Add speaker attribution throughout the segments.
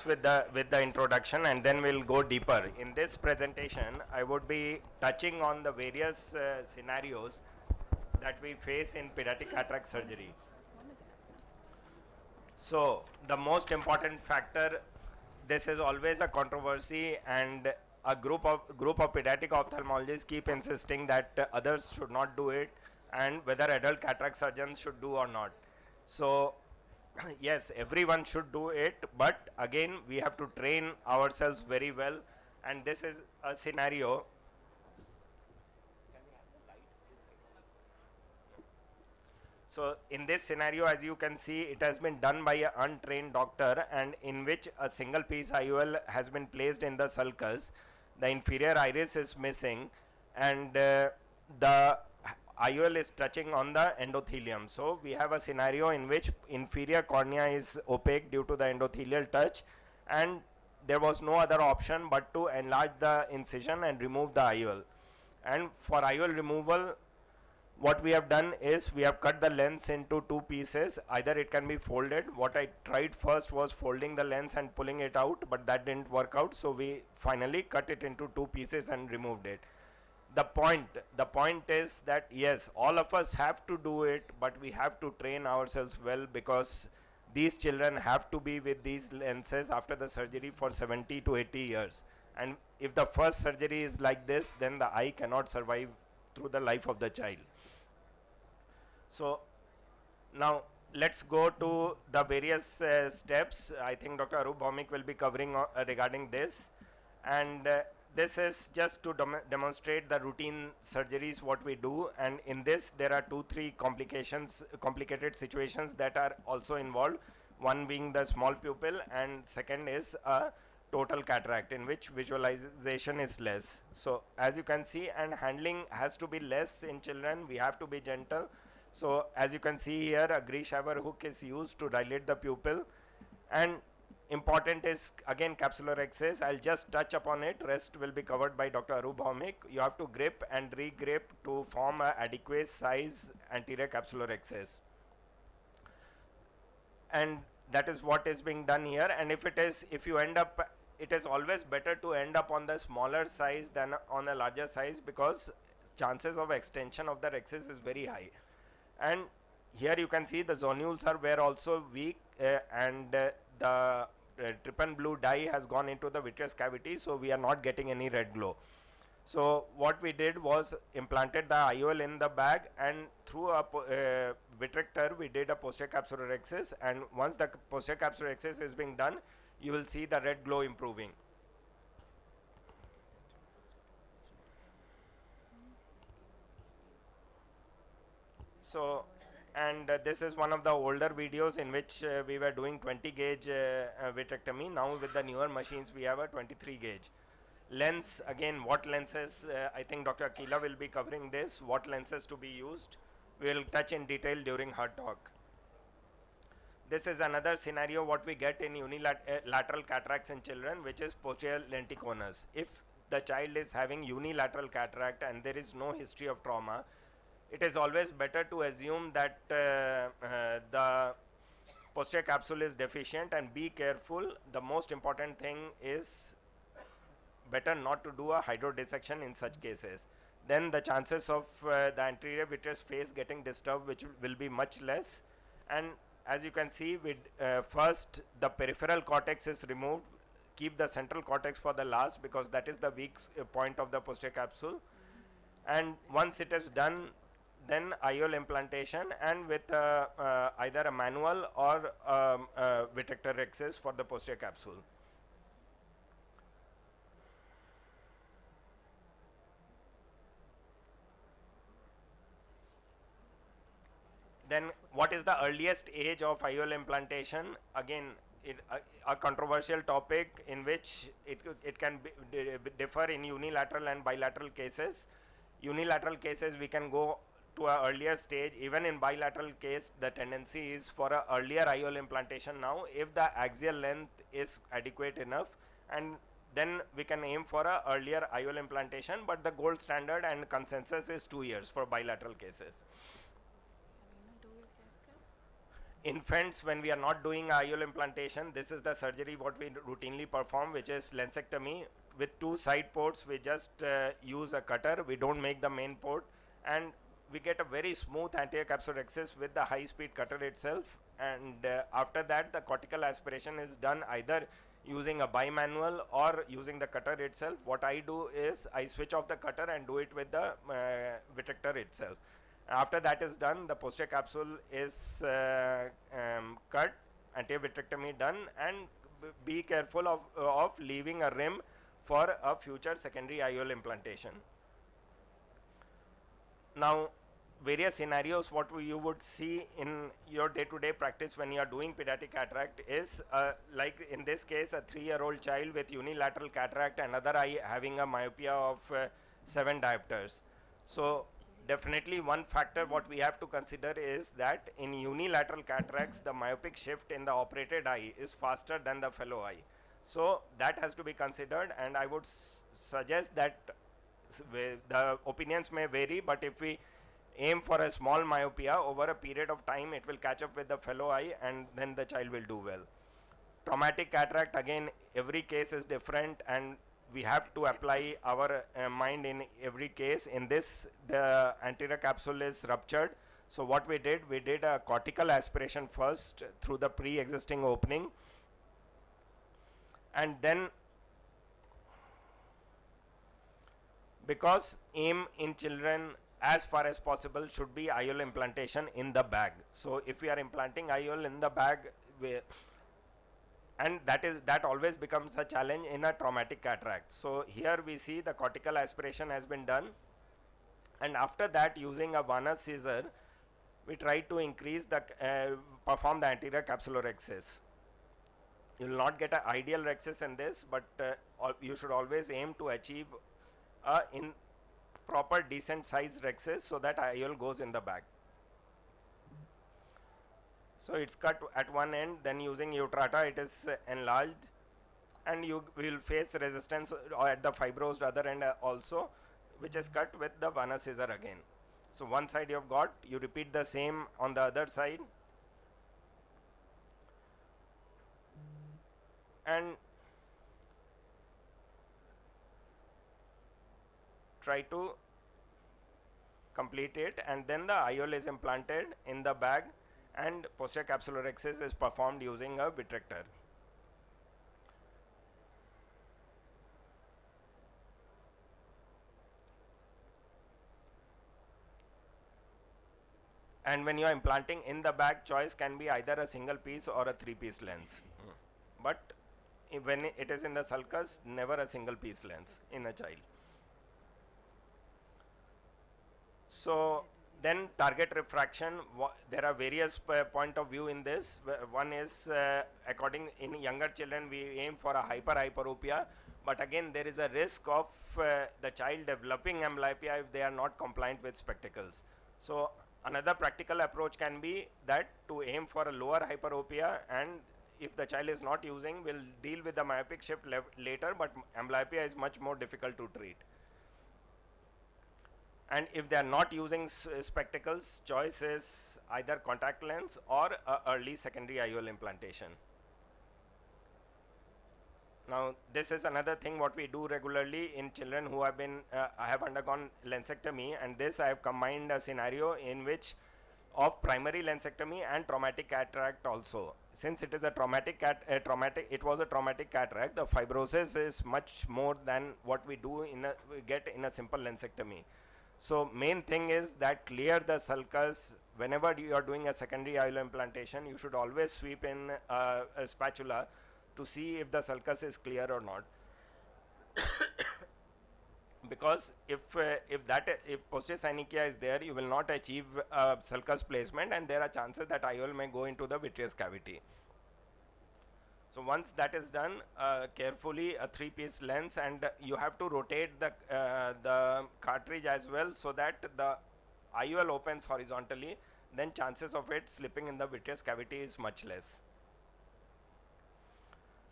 Speaker 1: starts with the with the introduction and then we'll go deeper. In this presentation, I would be touching on the various uh, scenarios that we face in pediatric cataract surgery. So the most important factor, this is always a controversy and a group of group of pediatric ophthalmologists keep insisting that uh, others should not do it and whether adult cataract surgeons should do or not. So yes, everyone should do it, but again we have to train ourselves very well. And this is a scenario. So in this scenario, as you can see, it has been done by an untrained doctor and in which a single piece IOL has been placed in the sulcus. The inferior iris is missing and uh, the IOL is touching on the endothelium. So we have a scenario in which inferior cornea is opaque due to the endothelial touch and there was no other option but to enlarge the incision and remove the IOL. And for IOL removal, what we have done is we have cut the lens into two pieces either it can be folded what I tried first was folding the lens and pulling it out but that didn't work out so we finally cut it into two pieces and removed it the point the point is that yes all of us have to do it but we have to train ourselves well because these children have to be with these lenses after the surgery for 70 to 80 years and if the first surgery is like this then the eye cannot survive through the life of the child so now let's go to the various uh, steps. I think Dr. Arup Bhaumik will be covering uh, regarding this. And uh, this is just to dem demonstrate the routine surgeries what we do. And in this there are two three complications complicated situations that are also involved. One being the small pupil and second is a total cataract in which visualization is less. So as you can see and handling has to be less in children. We have to be gentle. So as you can see here, a Grieshaber hook is used to dilate the pupil. And important is again capsulorhexis. I'll just touch upon it. Rest will be covered by Dr. Arup Bhaumik. You have to grip and re-grip to form a adequate size anterior capsulorhexis. And that is what is being done here. And if it is, if you end up, it is always better to end up on the smaller size than on a larger size because chances of extension of the excess is very high and here you can see the zonules are were also weak uh, and uh, the trypan blue dye has gone into the vitreous cavity so we are not getting any red glow so what we did was implanted the IOL in the bag and through a uh, vitrector we did a posterior capsulorhexis and once the posterior capsulorhexis is being done you will see the red glow improving. So, and uh, this is one of the older videos in which uh, we were doing 20 gauge uh, uh, vitrectomy. Now with the newer machines, we have a 23 gauge. Lens, again, what lenses, uh, I think Dr. Akila will be covering this, what lenses to be used. We will touch in detail during her talk. This is another scenario what we get in unilateral cataracts in children, which is posterior lenticonus. If the child is having unilateral cataract and there is no history of trauma, it is always better to assume that uh, uh, the posterior capsule is deficient and be careful. The most important thing is better not to do a hydrodissection in such cases. Then the chances of uh, the anterior vitreous face getting disturbed which will be much less and as you can see with uh, first the peripheral cortex is removed keep the central cortex for the last because that is the weak uh, point of the posterior capsule and once it is done then IOL implantation and with uh, uh, either a manual or um, uh, vitrector excess for the posterior capsule. Then what is the earliest age of IOL implantation? Again, it, uh, a controversial topic in which it, it can differ in unilateral and bilateral cases. Unilateral cases we can go to an earlier stage even in bilateral case the tendency is for a earlier IOL implantation now if the axial length is adequate enough and then we can aim for a earlier IOL implantation but the gold standard and consensus is 2 years for bilateral cases. infants when we are not doing IOL implantation this is the surgery what we routinely perform which is lensectomy with two side ports. We just uh, use a cutter. We don't make the main port. And we get a very smooth anterior capsulorhexis with the high speed cutter itself. And uh, after that the cortical aspiration is done either using a bimanual or using the cutter itself. What I do is I switch off the cutter and do it with the uh, vitrector itself. After that is done, the posterior capsule is uh, um, cut, anterior vitrectomy done, and be careful of, uh, of leaving a rim for a future secondary IOL implantation. Now, various scenarios what you would see in your day-to-day -day practice when you are doing pediatric cataract is uh, like in this case a three-year-old child with unilateral cataract and other eye having a myopia of uh, 7 diopters. So definitely one factor what we have to consider is that in unilateral cataracts the myopic shift in the operated eye is faster than the fellow eye. So that has to be considered and I would suggest that the opinions may vary but if we aim for a small myopia over a period of time it will catch up with the fellow eye and then the child will do well. Traumatic cataract again every case is different and we have to apply our uh, mind in every case. In this, the anterior capsule is ruptured. So what we did, we did a cortical aspiration first through the pre-existing opening. And then because aim in children as far as possible should be IOL implantation in the bag. So if we are implanting IOL in the bag, and that is that always becomes a challenge in a traumatic cataract. So here we see the cortical aspiration has been done and after that using a Vannas scissor we try to increase the uh, perform the anterior capsulorhexis. You will not get an ideal rhexis in this but uh, you should always aim to achieve in proper decent size rhexis so that IOL goes in the bag. So it's cut at one end then using Utrata it is enlarged and you will face resistance at the fibrosed other end also which is cut with the Vannas scissor again. So one side you have got you repeat the same on the other side and try to complete it and then the IOL is implanted in the bag and posterior capsular access is performed using a vitrector. And when you are implanting in the bag, choice can be either a single piece or a three piece lens. Mm. But when it is in the sulcus, never a single piece lens in a child. So then target refraction there are various point of view in this. One is uh, according in younger children we aim for a hyper hyperopia. But again there is a risk of uh, the child developing amblyopia if they are not compliant with spectacles. So another practical approach can be that to aim for a lower hyperopia and if the child is not using we'll deal with the myopic shift later but amblyopia is much more difficult to treat and if they are not using spectacles choice is either contact lens or early secondary IOL implantation. Now this is another thing what we do regularly in children who have been uh, have undergone lensectomy and this I have combined a scenario in which of primary lensectomy and traumatic cataract also. Since it is a traumatic cat uh, traumatic it was a traumatic cataract the fibrosis is much more than what we do in a we get in a simple lensectomy. So main thing is that clear the sulcus whenever you are doing a secondary IOL implantation you should always sweep in uh, a spatula to see if the sulcus is clear or not because if uh, if that uh, if posterior synechia is there you will not achieve uh, sulcus placement and there are chances that IOL may go into the vitreous cavity. So once that is done, uh, carefully a three-piece lens, and you have to rotate the uh, the cartridge as well, so that the IOL opens horizontally. Then chances of it slipping in the vitreous cavity is much less.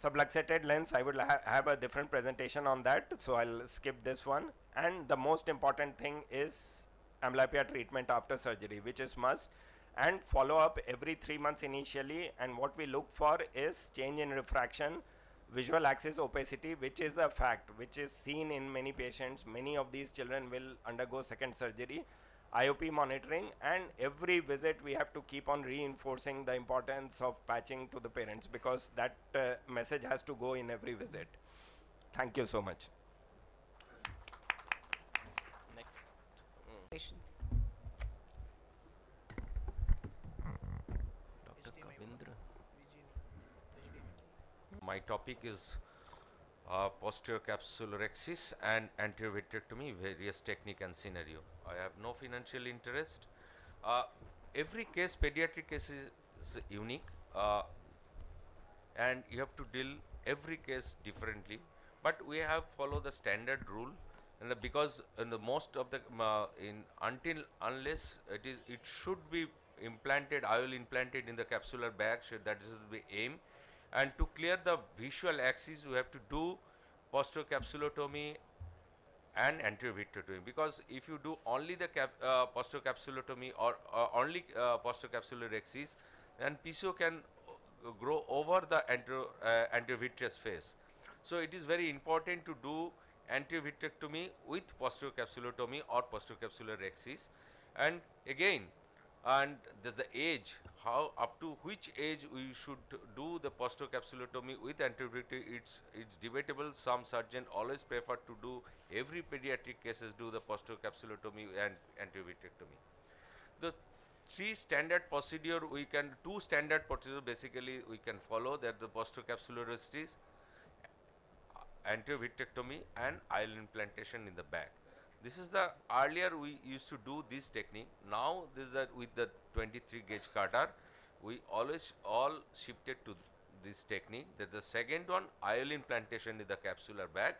Speaker 1: Subluxated lens, I will ha have a different presentation on that, so I'll skip this one. And the most important thing is amblyopia treatment after surgery, which is must and follow up every three months initially. And what we look for is change in refraction, visual axis opacity, which is a fact, which is seen in many patients. Many of these children will undergo second surgery. IOP monitoring and every visit we have to keep on reinforcing the importance of patching to the parents because that uh, message has to go in every visit. Thank you so much. Next.
Speaker 2: Patients.
Speaker 3: Dr. Kavindra. My topic is uh, posterior capsulorhexis and anterior vitrectomy, various technique and scenario. I have no financial interest. Uh, every case, pediatric case is, is unique uh, and you have to deal every case differently. But we have follow the standard rule and because in the most of the uh, in until unless it is it should be implanted IOL implanted in the capsular bag so that is the aim and to clear the visual axis you have to do posterior capsulotomy and anterior vitrectomy because if you do only the cap, uh, posterior capsulotomy or uh, only uh, posterior capsulorhexis then PCO can uh, grow over the anterior, uh, anterior vitreous face. So it is very important to do anterior vitrectomy with posterior capsulotomy or posterior capsulorhexis and again and there's the age how up to which age we should do the posterior capsulotomy with anterior it's it's debatable. Some surgeon always prefer to do every pediatric cases do the posterior capsulotomy and anterior vitrectomy the three standard procedure we can two standard procedure basically we can follow that the posterior capsulorhexis anterior vitrectomy and IOL implantation in the back. This is the earlier we used to do this technique. Now this is that with the 23 gauge cutter, we always all shifted to this technique. That the second one IOL implantation in the capsular bag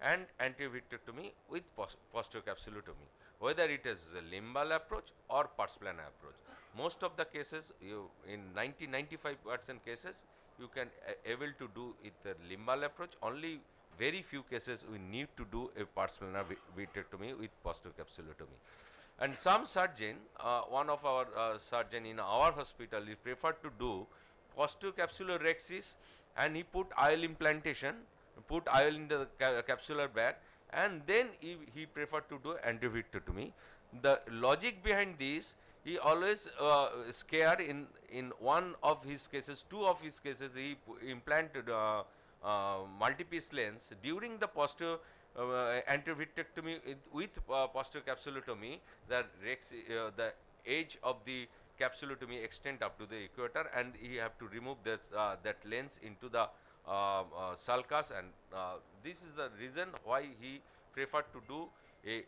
Speaker 3: and anterior vitrectomy with pos posterior capsulotomy. Whether it is a limbal approach or pars plana approach. Most of the cases, you in 90 95 percent cases, you can uh, able to do it the limbal approach. Only very few cases we need to do a pars plana vitrectomy with posterior capsulotomy. And some surgeon, uh, one of our uh, surgeon in our hospital, he preferred to do posterior capsulorhexis and he put IOL implantation, put IOL in the ca capsular bag and then he, he preferred to do anterior vitrectomy. The logic behind this, he always uh, scared in, in one of his cases, two of his cases he implanted uh, multi-piece lens during the posterior uh, with, uh, posterior capsulotomy the rex, uh, the edge of the capsulotomy extend up to the equator and he have to remove this uh, that lens into the uh, sulcus and this is the reason why he preferred to do a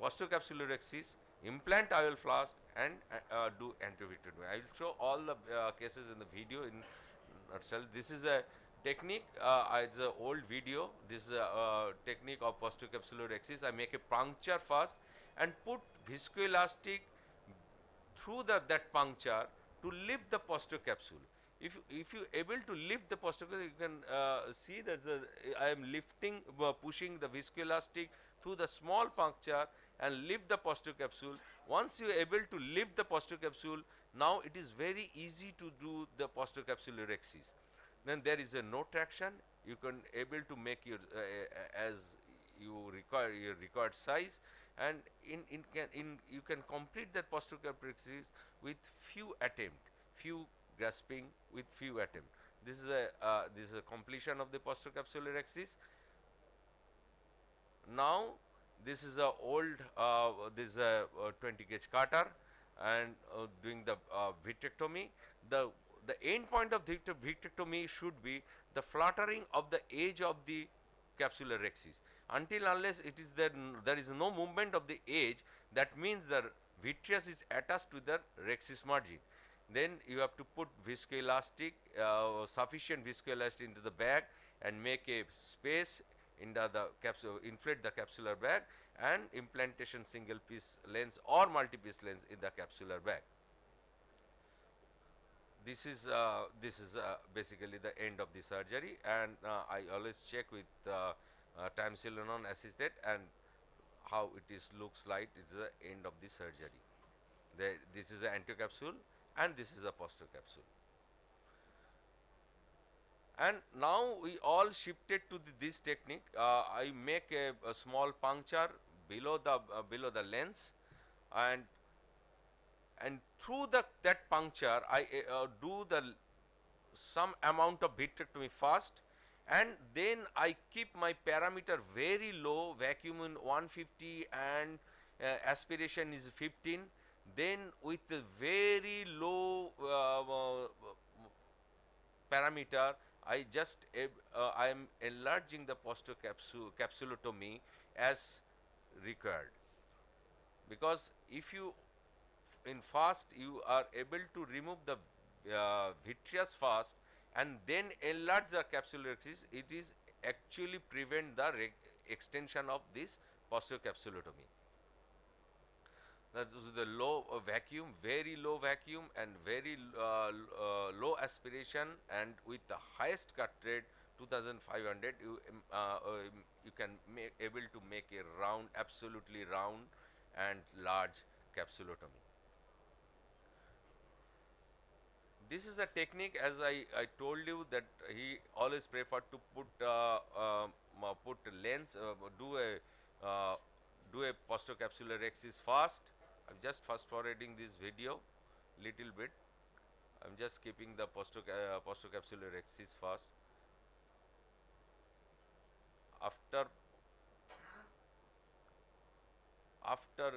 Speaker 3: posterior capsulorhexis implant IOL flask and do anterior. I will show all the cases in the video in nutshell. This is a technique uh, it's an old video this is a uh, technique of posterior capsulorhexis I make a puncture first and put viscoelastic through the that puncture to lift the posterior capsule. If you, if you able to lift the posterior you can uh, see that the I am lifting uh, pushing the viscoelastic through the small puncture and lift the posterior capsule. Once you are able to lift the posterior capsule now it is very easy to do the posterior capsulorhexis then there is a no traction. You can able to make your uh, uh, as you require your required size. And in in can in you can complete that posterior capsulorhexis with few attempt few grasping with few attempt. This is a uh, this is a completion of the posterior capsulorhexis now this is a old uh, this is a, a 20 gauge cutter and uh, doing the uh, vitrectomy. The the end point of vitrectomy should be the fluttering of the edge of the capsulorhexis. Until unless it is there, there is no movement of the edge, that means the vitreous is attached to the rhexis margin. Then you have to put viscoelastic, uh, sufficient viscoelastic into the bag and make a space in the, the capsule, inflate the capsular bag and implantation single piece lens or multi piece lens in the capsular bag this is uh, this is uh, basically the end of the surgery and uh, I always check with uh, uh, assisted and how it is looks like it's the end of the surgery. The, this is an anterior capsule and this is a posterior capsule. And now we all shifted to the, this technique. Uh, I make a, a, small puncture below the uh, below the lens, and and through the that puncture I uh, do the some amount of vitrectomy first and then I keep my parameter very low vacuum in 150 and uh, aspiration is 15 then with the very low uh, uh, parameter I just uh, I am enlarging the posterior capsule capsulotomy as required. Because if you in fast you are able to remove the uh, vitreous fast and then enlarge the capsular axis. It is actually prevent the extension of this posterior capsulotomy that is the low uh, vacuum very low vacuum and very uh, uh, low aspiration and with the highest cut rate 2500 you um, uh, um, you can make able to make a round absolutely round and large capsulotomy this is a technique as I, I told you that he always preferred to put uh, uh, put lens uh, do a uh, do a postocapsular axis fast I'm just fast forwarding this video little bit. I'm just keeping the postoc uh, postocapsular axis fast after after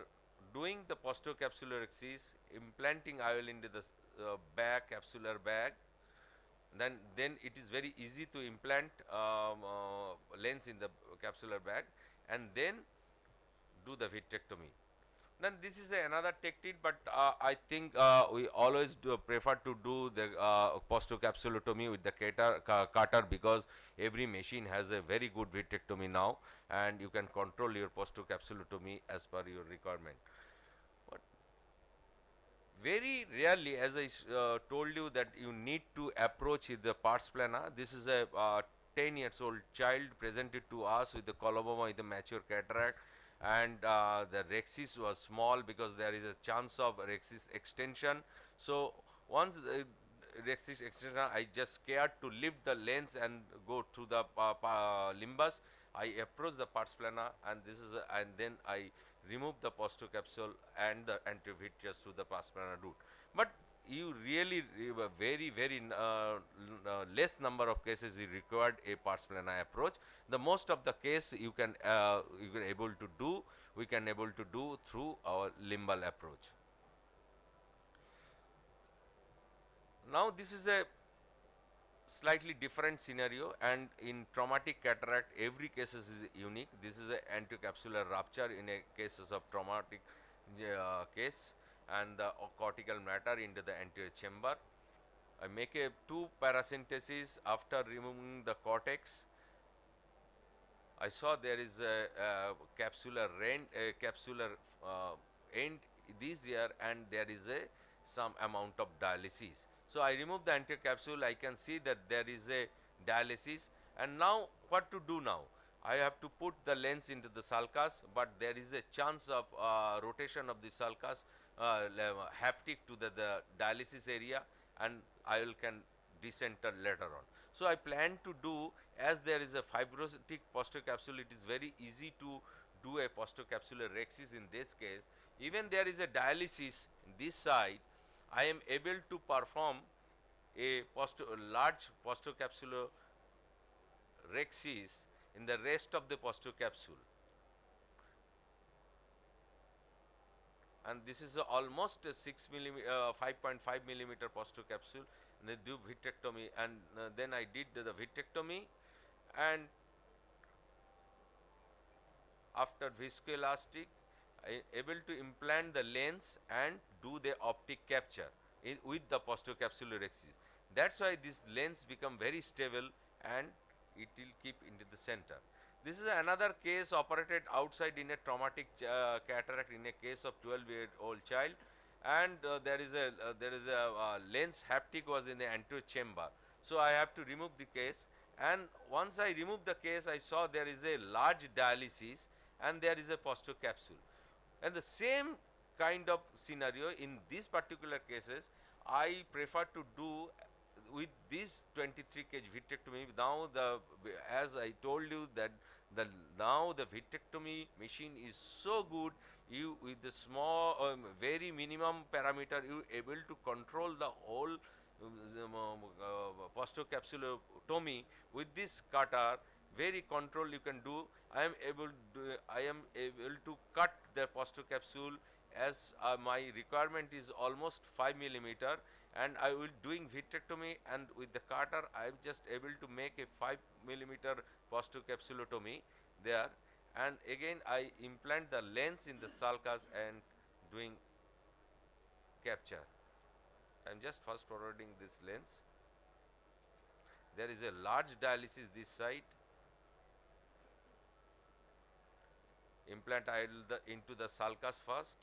Speaker 3: doing the postocapsular axis implanting IOL into the uh, bag capsular bag. Then then it is very easy to implant um, uh, lens in the capsular bag and then do the vitrectomy. Then this is another technique but uh, I think uh, we always prefer to do the uh, postocapsulotomy with the cutter, cutter because every machine has a very good vitrectomy now and you can control your postocapsulotomy as per your requirement very rarely as I uh, told you that you need to approach the pars plana this is a uh, 10 years old child presented to us with the coloboma with a mature cataract. And uh, the rhexis was small because there is a chance of rhexis extension. So once the rhexis extension I just scared to lift the lens and go through the limbus. I approach the pars plana and this is a, and then I remove the posterior capsule and the antivitreous through the pars plana route. But you really very very uh, uh, less number of cases you required a pars plana approach. The most of the case you can uh, you can able to do we can able to do through our limbal approach. Now this is a slightly different scenario and in traumatic cataract every case is unique. This is a anticapsular rupture in a cases of traumatic uh, case and the cortical matter into the anterior chamber. I make a two paracentesis after removing the cortex. I saw there is a, a capsular end, a capsular uh, end this year and there is a some amount of dialysis. So, I remove the anterior capsule I can see that there is a dialysis and now what to do now? I have to put the lens into the sulcus, but there is a chance of uh, rotation of the sulcus uh, haptic to the, the, dialysis area and I will can decenter later on. So, I plan to do as there is a fibrotic posterior capsule it is very easy to do a posterior capsular rhexis in this case even there is a dialysis in this side I am able to perform a post large postocapsular rhexis in the rest of the postocapsule. And this is almost a 6 millimeter, uh, 5.5 millimeter postocapsule. And do vitrectomy, and uh, then I did the, the vitrectomy, and after viscoelastic able to implant the lens and do the optic capture in with the postocapsular axis. That is why this lens become very stable and it will keep into the center. This is another case operated outside in a traumatic uh, cataract in a case of 12 year old child and uh, there is a uh, there is a uh, lens haptic was in the anterior chamber. So, I have to remove the case and once I remove the case I saw there is a large dialysis and there is a postocapsule and the same kind of scenario in these particular cases I prefer to do with this 23 gauge vitrectomy. Now the as I told you that the now the vitrectomy machine is so good you with the small um, very minimum parameter you able to control the whole um, um, uh, postocapsulotomy with this cutter very control you can do. I am able to I am able to cut the capsule as uh, my requirement is almost 5 millimeter and I will doing vitrectomy and with the cutter I am just able to make a 5 millimeter postocapsulotomy there and again I implant the lens in the sulcus and doing capture. I am just first forwarding this lens. There is a large dialysis this side. Implant idle the into the sulcus first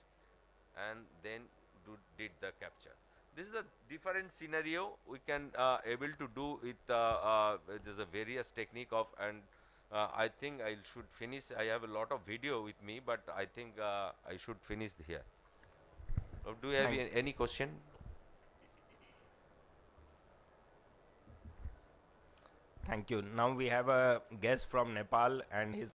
Speaker 3: and then do did the capture. This is a different scenario we can uh, able to do with uh, uh, there's a various technique of and uh, I think I should finish I have a lot of video with me but I think uh, I should finish here. Do you have
Speaker 1: Thank-
Speaker 3: any question?
Speaker 1: Thank you. Now we have a guest from Nepal and his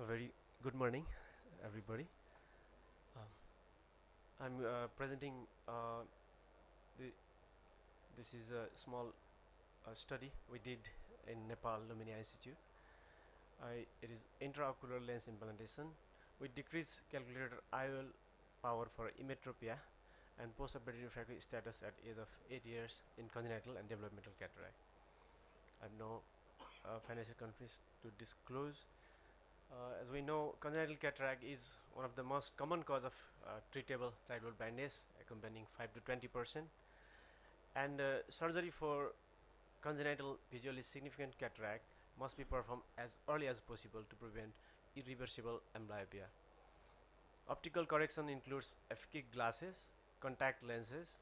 Speaker 2: A very good morning, everybody. Um, I'm uh, presenting. Uh, the this is a small uh, study we did in Nepal Lumbini Eye Institute. I, it is intraocular lens implantation with decreased calculated IOL power for emmetropia and post-operative refractory status at age of 8 years in congenital and developmental cataract. I have no uh, financial conflicts to disclose. Uh, as we know, congenital cataract is one of the most common cause of uh, treatable childhood blindness, accompanying 5 to 20 percent. And uh, surgery for congenital visually significant cataract must be performed as early as possible to prevent irreversible amblyopia. Optical correction includes aphakic glasses, contact lenses,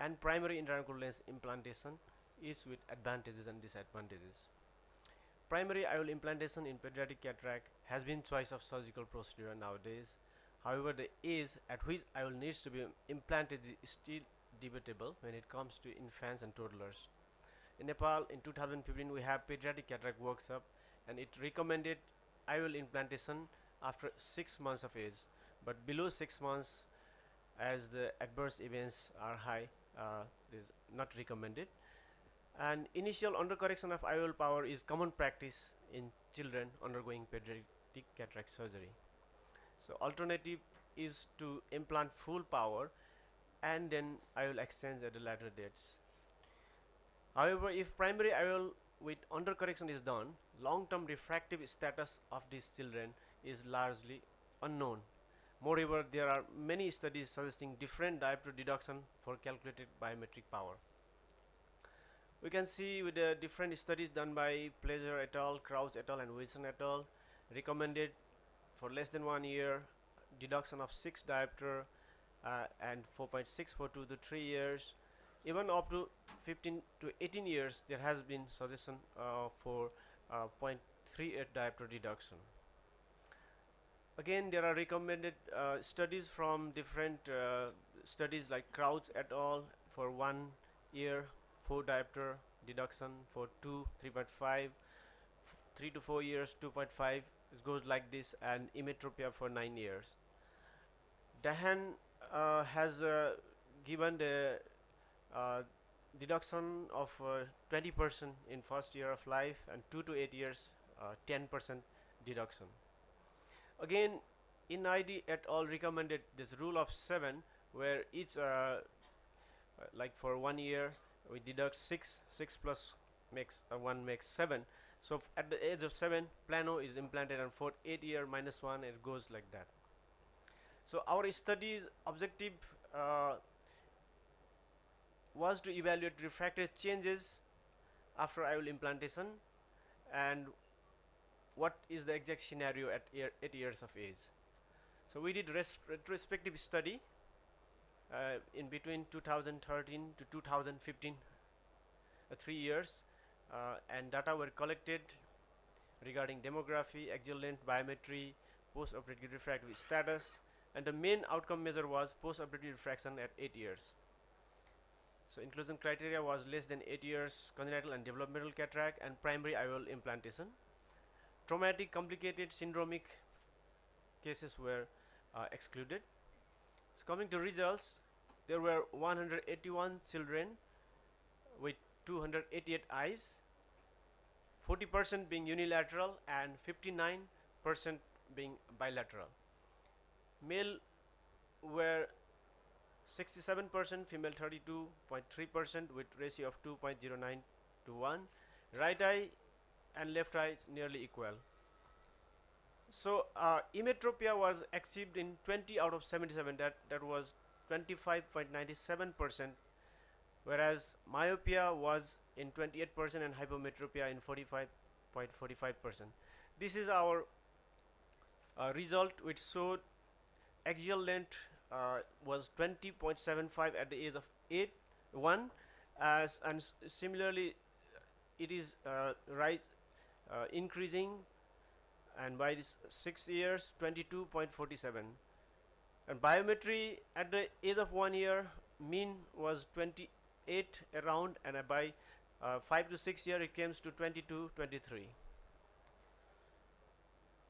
Speaker 2: and primary intraocular lens implantation, each with advantages and disadvantages. Primary IOL implantation in pediatric cataract has been choice of surgical procedure nowadays. However, the age at which IOL needs to be implanted is still debatable when it comes to infants and toddlers. In Nepal, in 2015, we have pediatric cataract workshop, and it recommended IOL implantation after six months of age, but below six months, as the adverse events are high, uh, is not recommended and initial undercorrection of IOL power is common practice in children undergoing pediatric cataract surgery. So alternative is to implant full power and then IOL exchange at the later dates. However, if primary IOL with undercorrection is done, long-term refractive status of these children is largely unknown. Moreover, there are many studies suggesting different diopter deduction for calculated biometric power. We can see with the different studies done by Pleasure et al., Crouch et al., and Wilson et al. recommended for less than one year deduction of 6 diopter uh, and 4.6 for 2 to 3 years. Even up to 15 to 18 years, there has been suggestion uh, for uh, 0.38 diopter deduction. Again, there are recommended uh, studies from different uh, studies like Crouch et al. for one year 4 diopter deduction for 2 3.5 3 to 4 years 2.5 it goes like this and emmetropia for 9 years. Dahan uh, has uh, given the uh, deduction of 20% in first year of life and 2 to 8 years 10% deduction. Again Enyedi et al recommended this rule of 7 where each uh, like for one year we deduct 6 6 plus makes uh, 1 makes 7 So at the age of seven, plano is implanted, and for eight year minus one, it goes like that. So our study's objective uh, was to evaluate refractive changes after IOL implantation and what is the exact scenario at year, 8 years of age. So we did retrospective study uh, in between 2013 to 2015, uh, three years, uh, and data were collected regarding demography, axial length, biometry, post-operative refractive status, and the main outcome measure was post-operative refraction at 8 years. So inclusion criteria was less than 8 years congenital and developmental cataract and primary IOL implantation. Traumatic complicated syndromic cases were uh, excluded. So coming to results, there were 181 children with 288 eyes, 40% being unilateral and 59% being bilateral. Male were 67%, female 32.3% with ratio of 2.09 to 1. Right eye and left eye is nearly equal. So uh, emmetropia was achieved in 20 out of 77. That that was 25.97 percent, whereas myopia was in 28 percent and hypermetropia in 45.45 percent. This is our uh, result, which showed axial length uh, was 20.75 at the age of 8 1 as and similarly it is uh, rise uh, increasing and by this 6 years 22.47 and biometry at the age of 1 year mean was 28 around and by uh, 5 to 6 year it comes to 22 23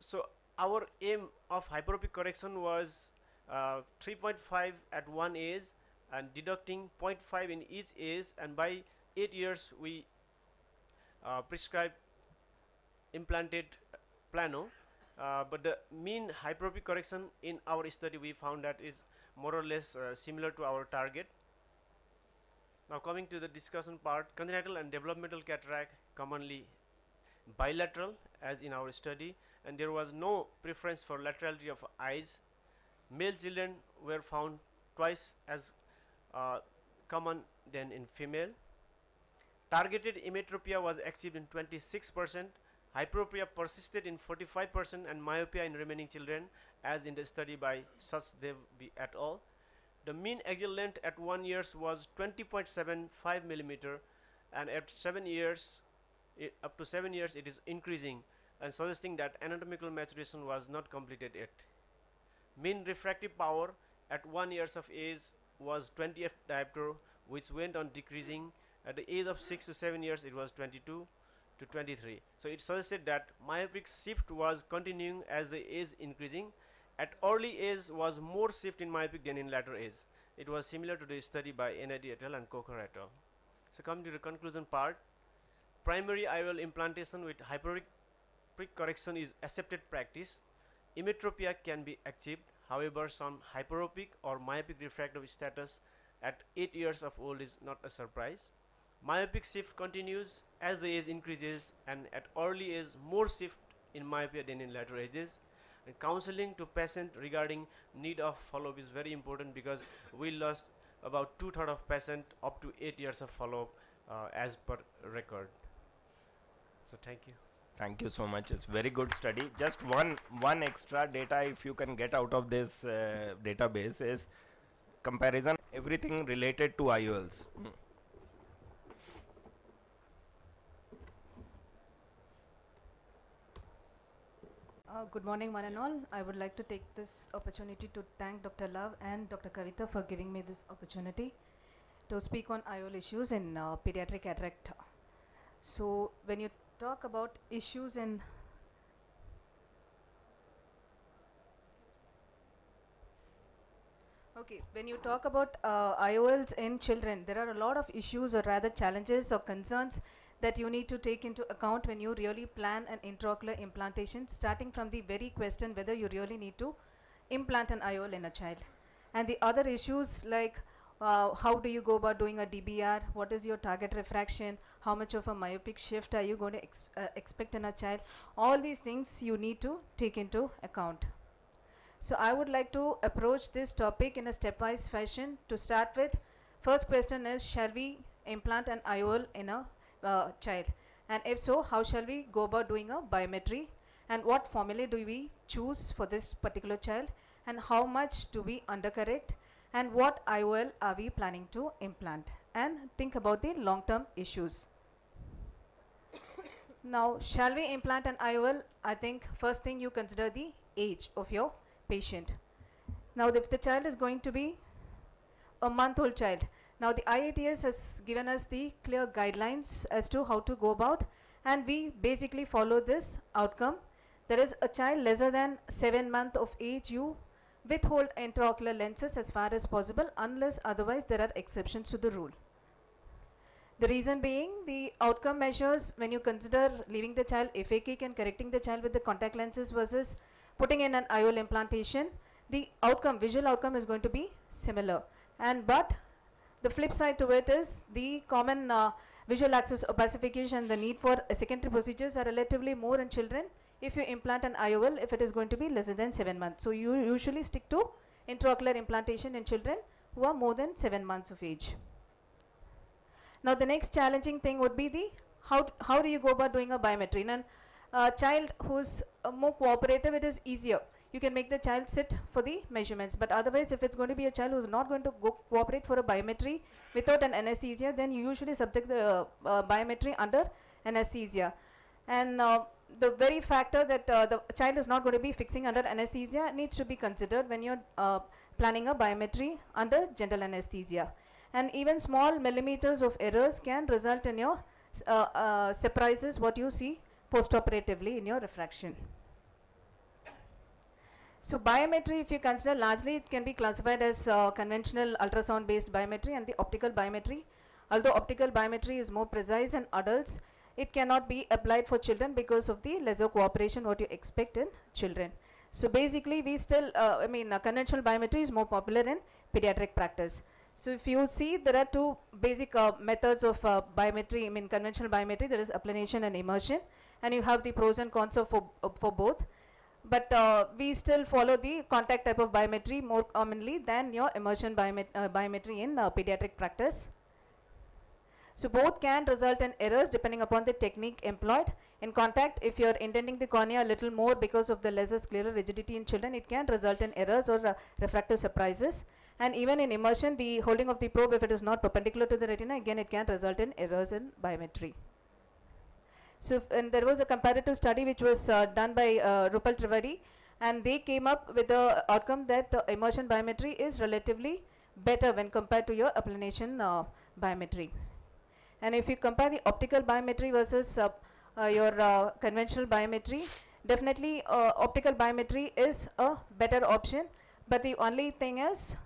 Speaker 2: so our aim of hyperopic correction was uh, 3.5 at one age and deducting 0.5 in each age and by 8 years we uh, prescribed implanted plano uh, but the mean hyperopic correction in our study we found that is more or less uh, similar to our target. Now coming to the discussion part congenital and developmental cataract commonly bilateral as in our study and there was no preference for laterality of eyes. Male children were found twice as uh, common than in female. Targeted emmetropia was achieved in 26% hyperopia persisted in 45% and myopia in remaining children as in the study by Sachdev et al. The mean axial length at 1 years was 20.75 millimeter and at 7 years i- up to 7 years it is increasing and suggesting that anatomical maturation was not completed yet. Mean refractive power at 1 years of age was 20 f diopter which went on decreasing at the age of 6 to 7 years it was 22 to 23 so it suggested that myopic shift was continuing as the age increasing. At early age was more shift in myopic than in later age. It was similar to the study by Enyedi et al and Coker et al. So coming to the conclusion part primary IOL implantation with hyperopic correction is accepted practice. Emmetropia can be achieved. However some hyperopic or myopic refractive status at 8 years of old is not a surprise myopic shift continues as the age increases and at early age more shift in myopia than in later ages and counseling to patient regarding need of follow-up is very important because we lost about two-third of patient up to eight years of follow-up uh, as per record so thank you
Speaker 1: Thank you so much. It's very good study. Just one one extra data if you can get out of this uh, database is comparison everything related to IOLs. Mm.
Speaker 4: Uh, good morning, one and all. I would like to take this opportunity to thank Dr. Lav and Dr. Kavita for giving me this opportunity to speak on IOL issues in uh, pediatric cataract. So, when you talk about issues in Okay, when you talk about uh, IOLs in children, there are a lot of issues or rather challenges or concerns that you need to take into account when you really plan an intraocular implantation, starting from the very question whether you really need to implant an IOL in a child. And the other issues like uh, how do you go about doing a DBR, what is your target refraction, how much of a myopic shift are you going to ex- uh, expect in a child. All these things you need to take into account. So I would like to approach this topic in a stepwise fashion. To start with, first question is, shall we implant an IOL in a uh, child? And if so, how shall we go about doing a biometry? And what formula do we choose for this particular child? And how much do we undercorrect? And what IOL are we planning to implant? And think about the long-term issues. now, shall we implant an IOL? I think first thing you consider the age of your patient. Now, if the child is going to be a month old child, now the IATS has given us the clear guidelines as to how to go about and we basically follow this outcome. There is a child lesser than 7 month of age, you withhold intraocular lenses as far as possible unless otherwise there are exceptions to the rule. The reason being the outcome measures when you consider leaving the child aphakic and correcting the child with the contact lenses versus putting in an IOL implantation, the outcome, visual outcome is going to be similar. And but the flip side to it is the common uh, visual axis opacification, the need for uh, secondary procedures are relatively more in children if you implant an IOL if it is going to be less than 7 months. So you usually stick to intraocular implantation in children who are more than 7 months of age. Now the next challenging thing would be the how, how do you go about doing a biometry? And a child who's uh, more cooperative, it is easier. You can make the child sit for the measurements. But otherwise, if it's going to be a child who's not going to go cooperate for a biometry without an anesthesia, then you usually subject the uh, uh, biometry under anesthesia. And uh, the very factor that uh, the child is not going to be fixing under anesthesia needs to be considered when you're uh, planning a biometry under general anesthesia. And even small millimeters of errors can result in your uh, surprises what you see postoperatively in your refraction. So biometry, if you consider largely, it can be classified as uh, conventional ultrasound based biometry and the optical biometry. Although optical biometry is more precise in adults, it cannot be applied for children because of the lesser cooperation what you expect in children. So basically we still, uh, I mean uh, conventional biometry is more popular in pediatric practice. So if you see there are two basic uh, methods of uh, biometry, I mean conventional biometry, there is applanation and immersion and you have the pros and cons of for, for both. But uh, we still follow the contact type of biometry more commonly than your immersion uh, biometry in uh, pediatric practice. So both can result in errors depending upon the technique employed. In contact, if you're indenting the cornea a little more because of the lesser scleral rigidity in children, it can result in errors or uh, refractive surprises. And even in immersion, the holding of the probe, if it is not perpendicular to the retina, again it can result in errors in biometry. So, and there was a comparative study which was uh, done by uh, Rupal Trivedi and they came up with the outcome that uh, immersion biometry is relatively better when compared to your applanation uh, biometry. And if you compare the optical biometry versus uh, uh, your conventional biometry, definitely optical biometry is a better option. But the only thing is,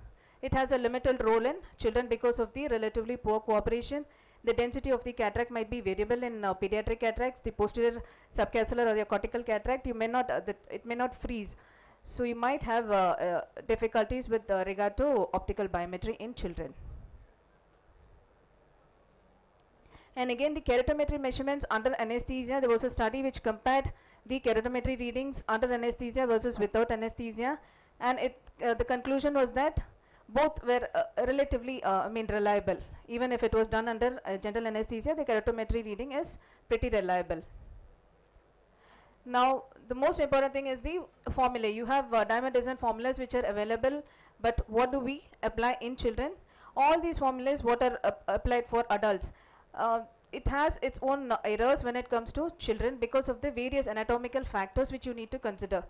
Speaker 4: it has a limited role in children because of the relatively poor cooperation the density of the cataract might be variable in uh, pediatric cataracts, the posterior subcapsular or the cortical cataract, you may not, uh, it may not freeze. So you might have uh, uh difficulties with uh, regard to optical biometry in children. And again, the keratometry measurements under anesthesia, there was a study which compared the keratometry readings under anesthesia versus without anesthesia. And it, the conclusion was that both were uh, relatively, uh, I mean, reliable. Even if it was done under uh, general anesthesia, the keratometry reading is pretty reliable. Now, the most important thing is the formula. You have uh, diamond design formulas which are available, but what do we apply in children? All these formulas what are applied for adults. Uh, it has its own errors when it comes to children because of the various anatomical factors which you need to consider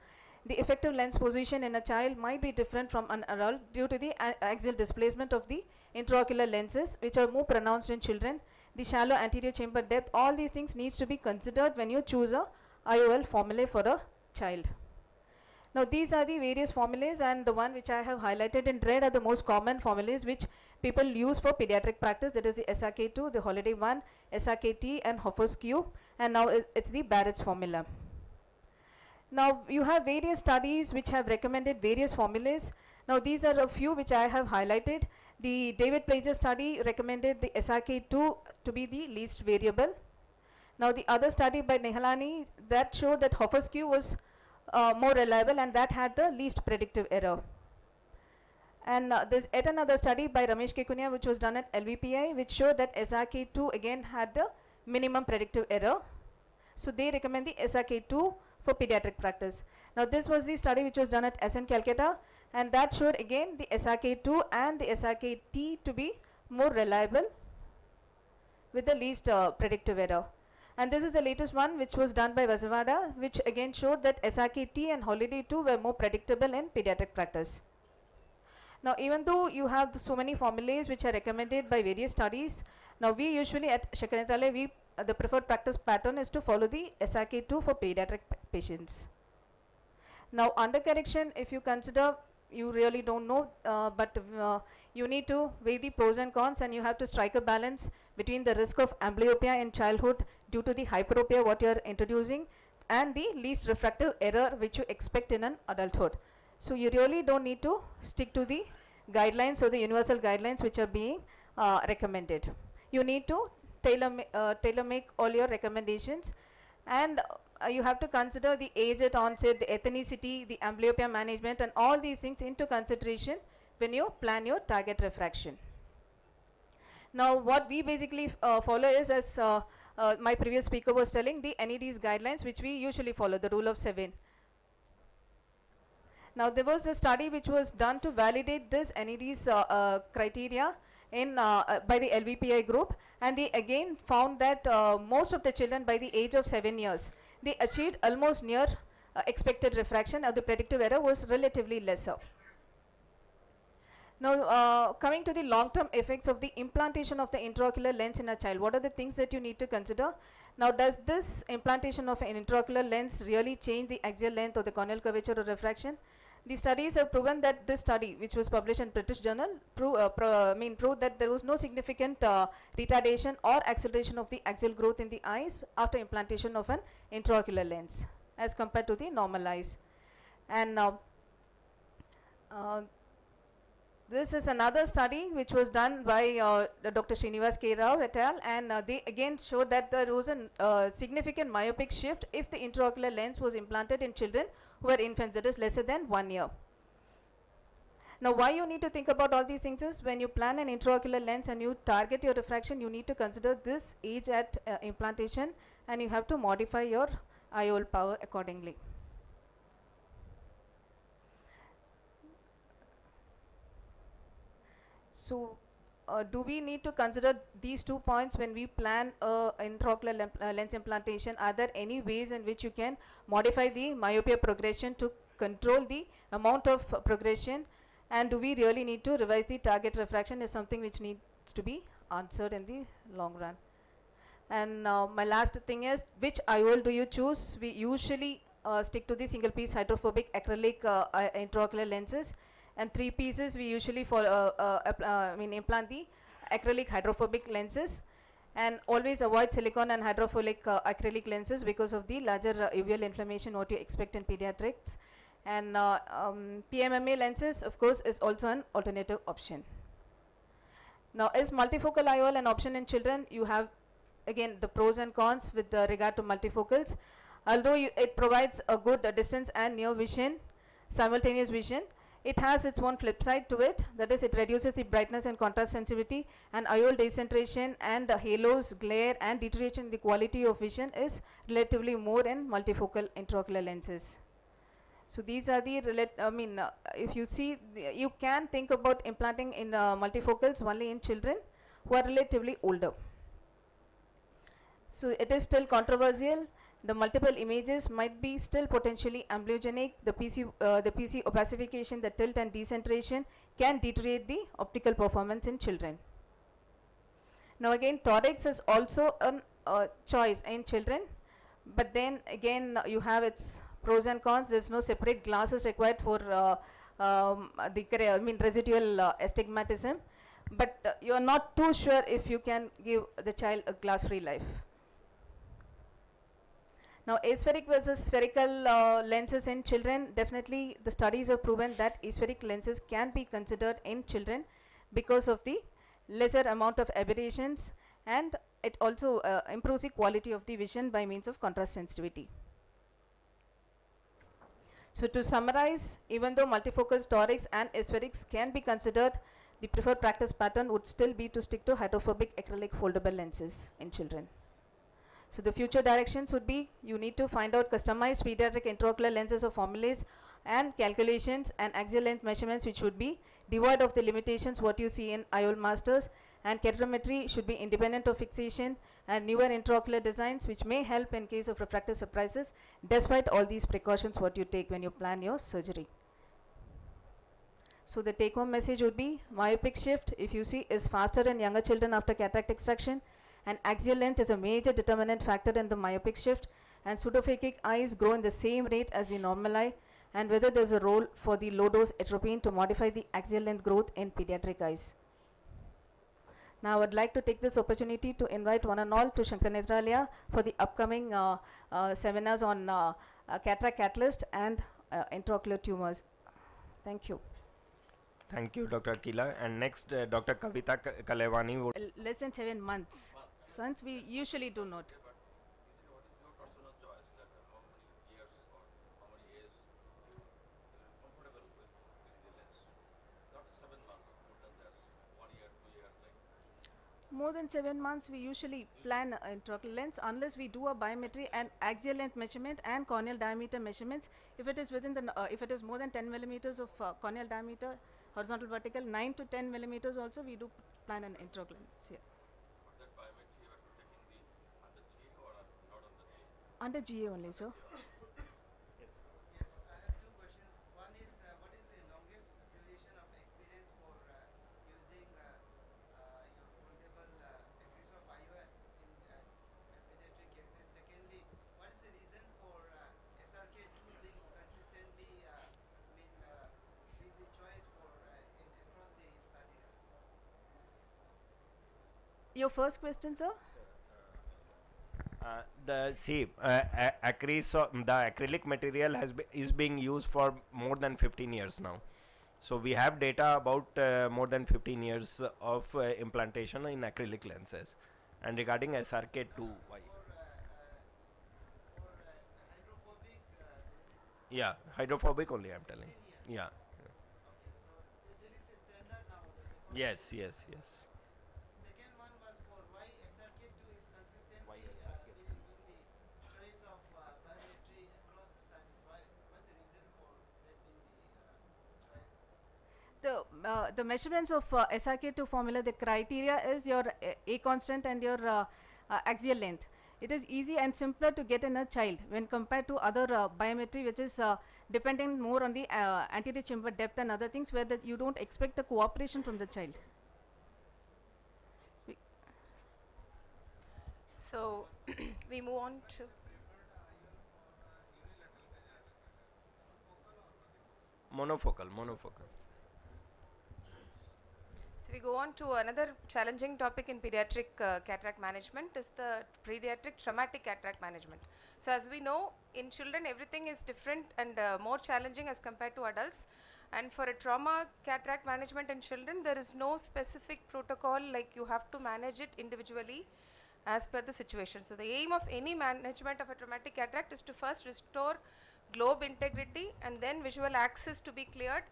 Speaker 4: the effective lens position in a child might be different from an adult due to the axial displacement of the intraocular lenses which are more pronounced in children, the shallow anterior chamber depth, all these things needs to be considered when you choose a IOL formula for a child. Now these are the various formulas and the one which I have highlighted in red are the most common formulas which people use for pediatric practice that is the SRK2, the Holladay 1, SRKT and Hoffer's Q and now it's the Barrett's formula. Now you have various studies which have recommended various formulas. Now these are a few which I have highlighted. The David Plager study recommended the SRK2 to be the least variable. Now the other study by Nihalani that showed that Hoffer's Q was uh, more reliable and that had the least predictive error. And uh, there's yet another study by Ramesh Kekunnaya which was done at LVPI which showed that SRK2 again had the minimum predictive error. So they recommend the SRK2 for pediatric practice. Now this was the study which was done at SN Calcutta and that showed again the SRK2 and the SRKT to be more reliable with the least uh, predictive error. And this is the latest one which was done by Vasavada which again showed that SRKT and Holladay 2 were more predictable in pediatric practice. Now even though you have so many formulas which are recommended by various studies, now we usually at Sankara Nethralaya we uh, the preferred practice pattern is to follow the SRK2 for pediatric pa- patients. Now under correction if you consider you really don't know uh, but uh, you need to weigh the pros and cons and you have to strike a balance between the risk of amblyopia in childhood due to the hyperopia what you are introducing and the least refractive error which you expect in an adulthood. So you really don't need to stick to the guidelines or the universal guidelines which are being uh, recommended. You need to tailor, uh, tailor make all your recommendations and uh, you have to consider the age at onset, the ethnicity, the amblyopia management and all these things into consideration when you plan your target refraction. Now what we basically uh, follow is as uh, uh, my previous speaker was telling the Enyedi's guidelines which we usually follow the rule of 7. Now there was a study which was done to validate this Enyedi's uh, uh, criteria in uh, uh, by the LVPI group and they again found that uh, most of the children by the age of 7 years they achieved almost near expected refraction or the predictive error was relatively lesser. Now, uh, coming to the long-term effects of the implantation of the intraocular lens in a child, what are the things that you need to consider? Now, does this implantation of an intraocular lens really change the axial length or the corneal curvature or refraction? The studies have proven that this study, which was published in British Journal, uh, pro, mean, proved that there was no significant uh, retardation or acceleration of the axial growth in the eyes after implantation of an intraocular lens as compared to the normal eyes. And now, uh, this is another study which was done by uh, Dr. Srinivas K. Rao et al. and uh, they again showed that there was a uh, significant myopic shift if the intraocular lens was implanted in children who were infants, that is lesser than one year. Now, why you need to think about all these things is when you plan an intraocular lens and you target your refraction, you need to consider this age at uh, implantation and you have to modify your IOL power accordingly. So, uh, do we need to consider these two points when we plan a intraocular uh, lens implantation? Are there any ways in which you can modify the myopia progression to control the amount of uh, progression? And do we really need to revise the target refraction is something which needs to be answered in the long run. And uh, my last thing is, which IOL do you choose? We usually uh, stick to the single piece hydrophobic acrylic uh, intraocular lenses and three pieces we usually for uh, uh, uh, I mean implant the acrylic hydrophobic lenses and always avoid silicone and hydrophilic acrylic lenses because of the larger uveal inflammation what you expect in pediatrics and uh, um, PMMA lenses of course is also an alternative option. Now is multifocal IOL an option in children? You have again the pros and cons with regard to multifocals. Although you, it provides a good uh, distance and near vision, simultaneous vision, it has its own flip side to it. That is, it reduces the brightness and contrast sensitivity, and IOL decentration and uh, halos, glare, and deterioration in the quality of vision is relatively more in multifocal intraocular lenses. So these are the relate. I mean, uh, if you see, you can think about implanting in uh, multifocals only in children who are relatively older. So it is still controversial. The multiple images might be still potentially amblyogenic. The PC, uh, the PC opacification, the tilt and decentration can deteriorate the optical performance in children. Now again, torics is also a uh, choice in children, but then again uh, you have its pros and cons. There's no separate glasses required for uh, um, the I mean residual uh, astigmatism, but uh, you are not too sure if you can give the child a glass-free life. Now, aspheric versus spherical uh, lenses in children, definitely the studies have proven that aspheric lenses can be considered in children because of the lesser amount of aberrations and it also uh, improves the quality of the vision by means of contrast sensitivity. So to summarize, even though multifocal torics and aspherics can be considered, the preferred practice pattern would still be to stick to hydrophobic acrylic foldable lenses in children. So the future directions would be you need to find out customized pediatric intraocular lenses or formulas and calculations and axial length measurements which would be devoid of the limitations what you see in IOL masters and keratometry should be independent of fixation and newer intraocular designs which may help in case of refractive surprises despite all these precautions what you take when you plan your surgery. So the take home message would be myopic shift if you see is faster in younger children after cataract extraction and axial length is a major determinant factor in the myopic shift and pseudophakic eyes grow in the same rate as the normal eye and whether there's a role for the low dose atropine to modify the axial length growth in pediatric eyes. Now I would like to take this opportunity to invite one and all to Sankara Nethralaya for the upcoming uh, uh, seminars on uh, uh, cataract catalyst and uh, intraocular tumors. Thank you.
Speaker 1: Thank you, Dr. Akila. And next, uh, Dr. Kavita Ka-
Speaker 4: Kalaivani less than seven months. We usually do not. More than seven months, we usually plan intraocular lens unless we do a biometry and axial length measurement and corneal diameter measurements. If it is within the, uh, if it is more than 10 millimeters of uh, corneal diameter, horizontal vertical, 9 to 10 millimeters also, we do plan an intraocular lens here. Under GA only, sir.
Speaker 5: Yes, I have two questions. One is, uh, what is the longest duration of experience for using your foldable AcrySof IOL in cases? Secondly, what is the reason for SRK2 being consistently been be the choice for in, across the studies?
Speaker 4: Your first question, sir?
Speaker 1: Uh, the see, uh, acryso- the acrylic material has be- is being used for more than 15 years now. So we have data about uh, more than 15 years of uh, implantation in acrylic lenses. And regarding SRK2, why?
Speaker 5: For uh, hydrophobic, uh, this thing.
Speaker 1: Yeah, hydrophobic only. I'm telling. Yeah.
Speaker 5: okay, so th- there is a standard now. that the for-
Speaker 1: Yes. Yes. Yes.
Speaker 5: Second one was for why SRK2 is consistently
Speaker 1: Why
Speaker 5: uh,
Speaker 1: SRK2?
Speaker 5: being being the choice of uh, biometry across studies. Why? What's the reason for that being the uh, choice?
Speaker 4: The, uh, the measurements of uh, SRK2 formula, the criteria is your A, A constant and your uh, uh, axial length. It is easy and simpler to get in a child when compared to other uh, biometry which is uh, depending more on the uh, anterior chamber depth and other things where the you don't expect the cooperation from the child. We-
Speaker 6: So we move on to
Speaker 1: Monofocal. Monofocal.
Speaker 6: We go on to another challenging topic in pediatric uh, cataract management is the pediatric traumatic cataract management. So as we know, in children everything is different and uh, more challenging as compared to adults. And for a trauma cataract management in children, there is no specific protocol like you have to manage it individually as per the situation. So the aim of any management of a traumatic cataract is to first restore globe integrity and then visual axis to be cleared,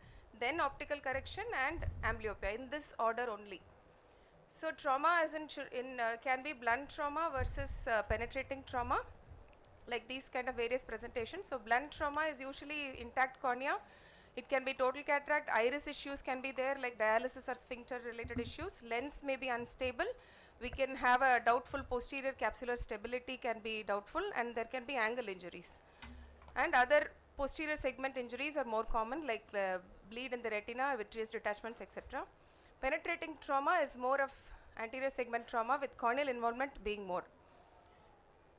Speaker 6: then optical correction and amblyopia in this order only. So trauma as in, in uh, can be blunt trauma versus uh, penetrating trauma like these kind of various presentations. So blunt trauma is usually intact cornea. It can be total cataract, iris issues can be there like dialysis or sphincter related issues. Lens may be unstable. We can have a doubtful posterior capsular stability can be doubtful and there can be angle injuries. And other posterior segment injuries are more common like uh, bleed in the retina, vitreous detachments etc. Penetrating trauma is more of anterior segment trauma with corneal involvement being more.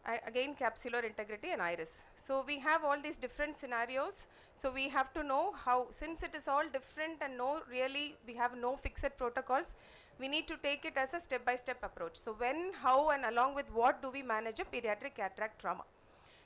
Speaker 6: I- again capsular integrity and iris. So we have all these different scenarios. So we have to know how, since it is all different and no really, we have no fixed protocols, we need to take it as a step-by-step approach. So when, how and along with what do we manage a pediatric cataract trauma?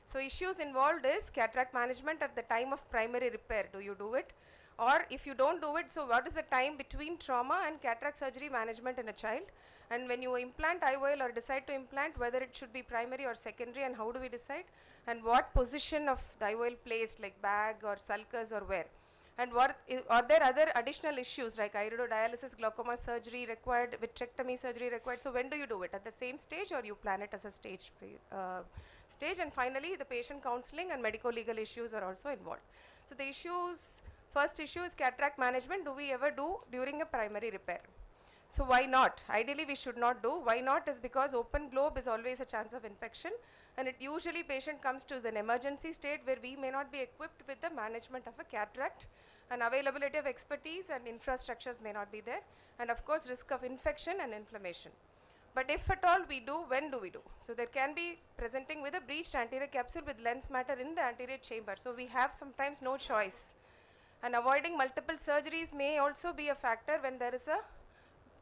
Speaker 6: So issues involved is cataract management at the time of primary repair. Do you do it? or if you don't do it, so what is the time between trauma and cataract surgery management in a child? And when you implant IOL or decide to implant, whether it should be primary or secondary, and how do we decide? And what position of the IOL placed, like bag or sulcus or where? And what are there other additional issues like iridodialysis, glaucoma surgery required, vitrectomy surgery required? So when do you do it? At the same stage, or you plan it as a stage pre- uh, stage? And finally, the patient counseling and medico-legal issues are also involved. So the issues, first issue is cataract management. Do we ever do during a primary repair? So why not? Ideally, we should not do. Why not is because open globe is always a chance of infection, and it usually patient comes to an emergency state where we may not be equipped with the management of a cataract, and availability of expertise and infrastructures may not be there, and of course risk of infection and inflammation. But if at all we do, when do we do? So there can be presenting with a breached anterior capsule with lens matter in the anterior chamber. So we have sometimes no choice. And avoiding multiple surgeries may also be a factor when there is a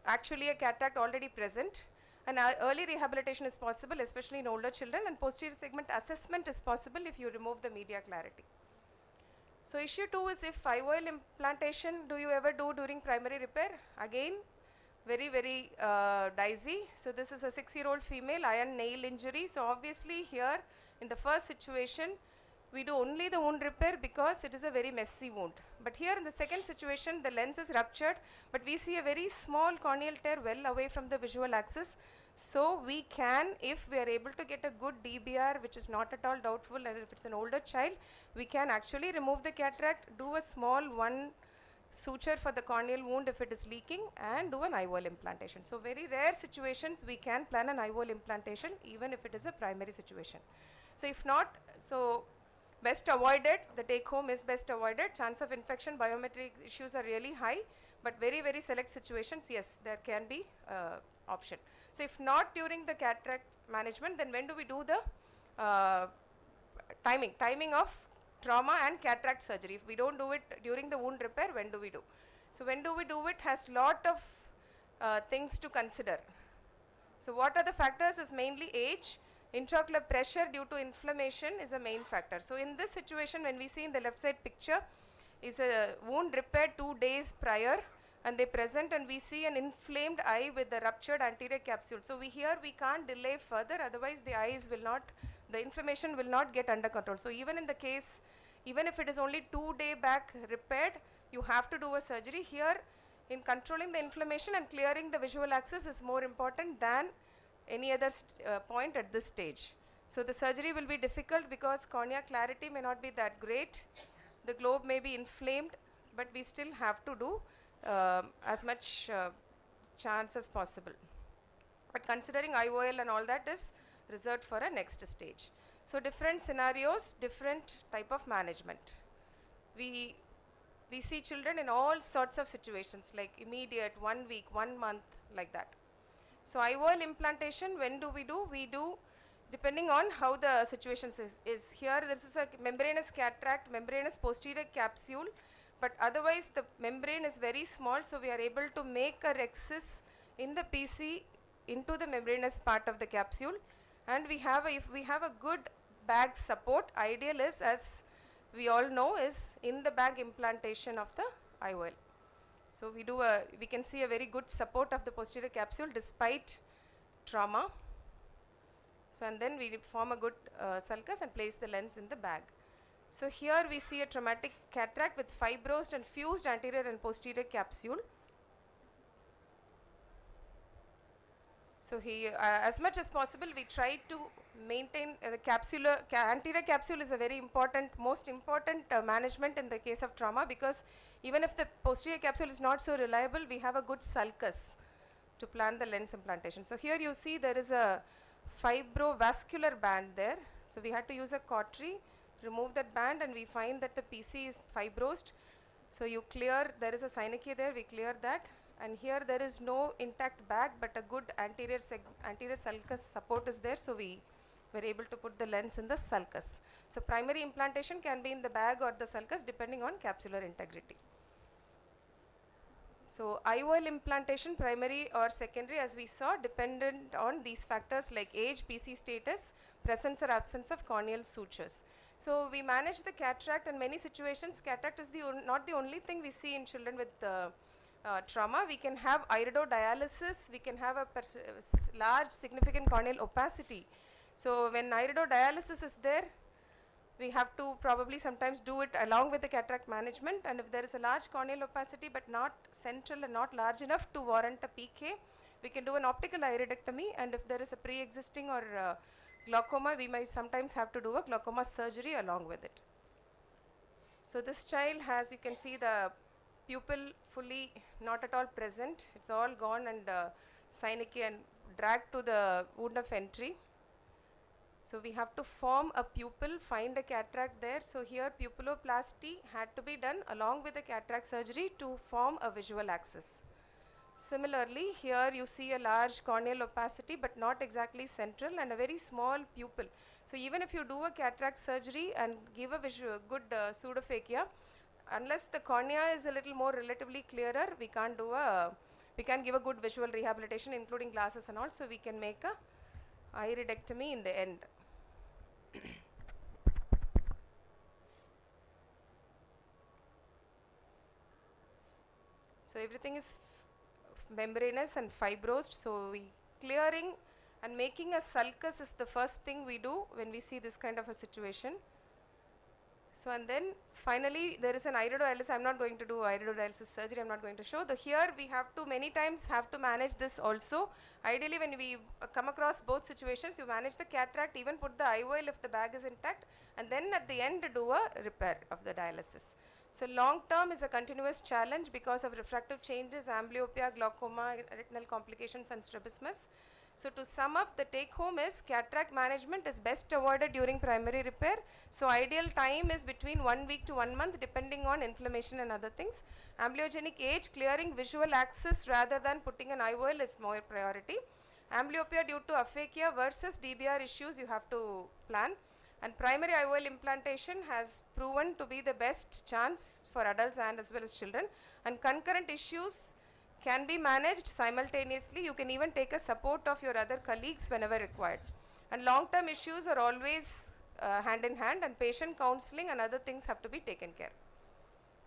Speaker 6: actually a cataract already present. And uh, early rehabilitation is possible, especially in older children, and posterior segment assessment is possible if you remove the media clarity. So issue two is if IOL implantation, do you ever do during primary repair? Again, very, very uh, dicey. So this is a six-year-old female, iron nail injury. So obviously here, in the first situation, we do only the wound repair because it is a very messy wound. But here in the second situation, the lens is ruptured, but we see a very small corneal tear well away from the visual axis. So we can, if we are able to get a good DBR, which is not at all doubtful, and if it's an older child, we can actually remove the cataract, do a small one suture for the corneal wound if it is leaking, and do an IOL implantation. So very rare situations, we can plan an IOL implantation, even if it is a primary situation. So if not, so best avoided, the take home is best avoided. Chance of infection, biometric issues are really high, but very, very select situations, yes, there can be uh, option. So if not during the cataract management, then when do we do the uh, timing? Timing of trauma and cataract surgery. If we don't do it during the wound repair, when do we do? So when do we do it has lot of uh, things to consider. So what are the factors is mainly age, intraocular pressure due to inflammation is a main factor. So in this situation when we see in the left side picture is a wound repaired two days prior and they present and we see an inflamed eye with the ruptured anterior capsule. So we here we can't delay further otherwise the eyes will not, the inflammation will not get under control. So even in the case, even if it is only two day back repaired, you have to do a surgery. Here in controlling the inflammation and clearing the visual axis is more important than any other uh, point at this stage. So the surgery will be difficult because cornea clarity may not be that great. The globe may be inflamed, but we still have to do um as much uh, chance as possible. But considering IOL and all that is reserved for a next stage. So different scenarios, different type of management. We we see children in all sorts of situations like immediate, one week, one month, like that. So IOL implantation, when do we do? We do depending on how the situation is, is. Here this is a membranous cataract, membranous posterior capsule, but otherwise the membrane is very small, so we are able to make a rhexis in the PC into the membranous part of the capsule. And we have a, if we have a good bag support, ideal is as we all know is in the bag implantation of the IOL. So we do a, we can see a very good support of the posterior capsule despite trauma. So and then we form a good uh, sulcus and place the lens in the bag. So here we see a traumatic cataract with fibrosed and fused anterior and posterior capsule. So he, uh, as much as possible, we try to maintain uh, the capsular, ca anterior capsule is a very important, most important uh, management in the case of trauma because even if the posterior capsule is not so reliable, we have a good sulcus to plan the lens implantation. So here you see there is a fibrovascular band there. So we had to use a cautery, remove that band and we find that the PC is fibrosed. So you clear, there is a synechia there, we clear that and here there is no intact bag but a good anterior anterior sulcus support is there so we were able to put the lens in the sulcus. So primary implantation can be in the bag or the sulcus depending on capsular integrity. So IOL implantation primary or secondary as we saw dependent on these factors like age, PC status, presence or absence of corneal sutures. So we manage the cataract in many situations. Cataract is the not the only thing we see in children with uh, uh, trauma. We can have iridodialysis. We can have a large significant corneal opacity. So when iridodialysis is there, we have to probably sometimes do it along with the cataract management and if there is a large corneal opacity but not central and not large enough to warrant a PK, we can do an optical iridectomy and if there is a pre-existing or uh, glaucoma, we might sometimes have to do a glaucoma surgery along with it. So this child has, you can see the pupil fully not at all present. It's all gone and uh, and dragged to the wound of entry. So we have to form a pupil, find a cataract there. So here pupilloplasty had to be done along with the cataract surgery to form a visual axis. Similarly, here you see a large corneal opacity but not exactly central and a very small pupil. So even if you do a cataract surgery and give a visual good uh, pseudophakia, unless the cornea is a little more relatively clearer, we can't do a, we can't give a good visual rehabilitation including glasses and all. So we can make a iridectomy in the end. So everything is membranous and fibrosed. So we clearing and making a sulcus is the first thing we do when we see this kind of a situation. So and then finally there is an iridodialysis. I'm not going to do iridodialysis surgery. I'm not going to show. The here we have to many times have to manage this also. Ideally, when we uh, come across both situations, you manage the cataract, even put the IOL if the bag is intact, and then at the end do a repair of the dialysis. So long term is a continuous challenge because of refractive changes, amblyopia, glaucoma, retinal complications, and strabismus. So to sum up, the take home is cataract management is best avoided during primary repair. So ideal time is between one week to one month depending on inflammation and other things. Amblyogenic age, clearing visual axis rather than putting an IOL is more priority. Amblyopia due to aphakia versus DBR issues you have to plan. And primary IOL implantation has proven to be the best chance for adults and as well as children. And concurrent issues can be managed simultaneously. You can even take a support of your other colleagues whenever required. And long term issues are always uh, hand in hand, and patient counseling and other things have to be taken care.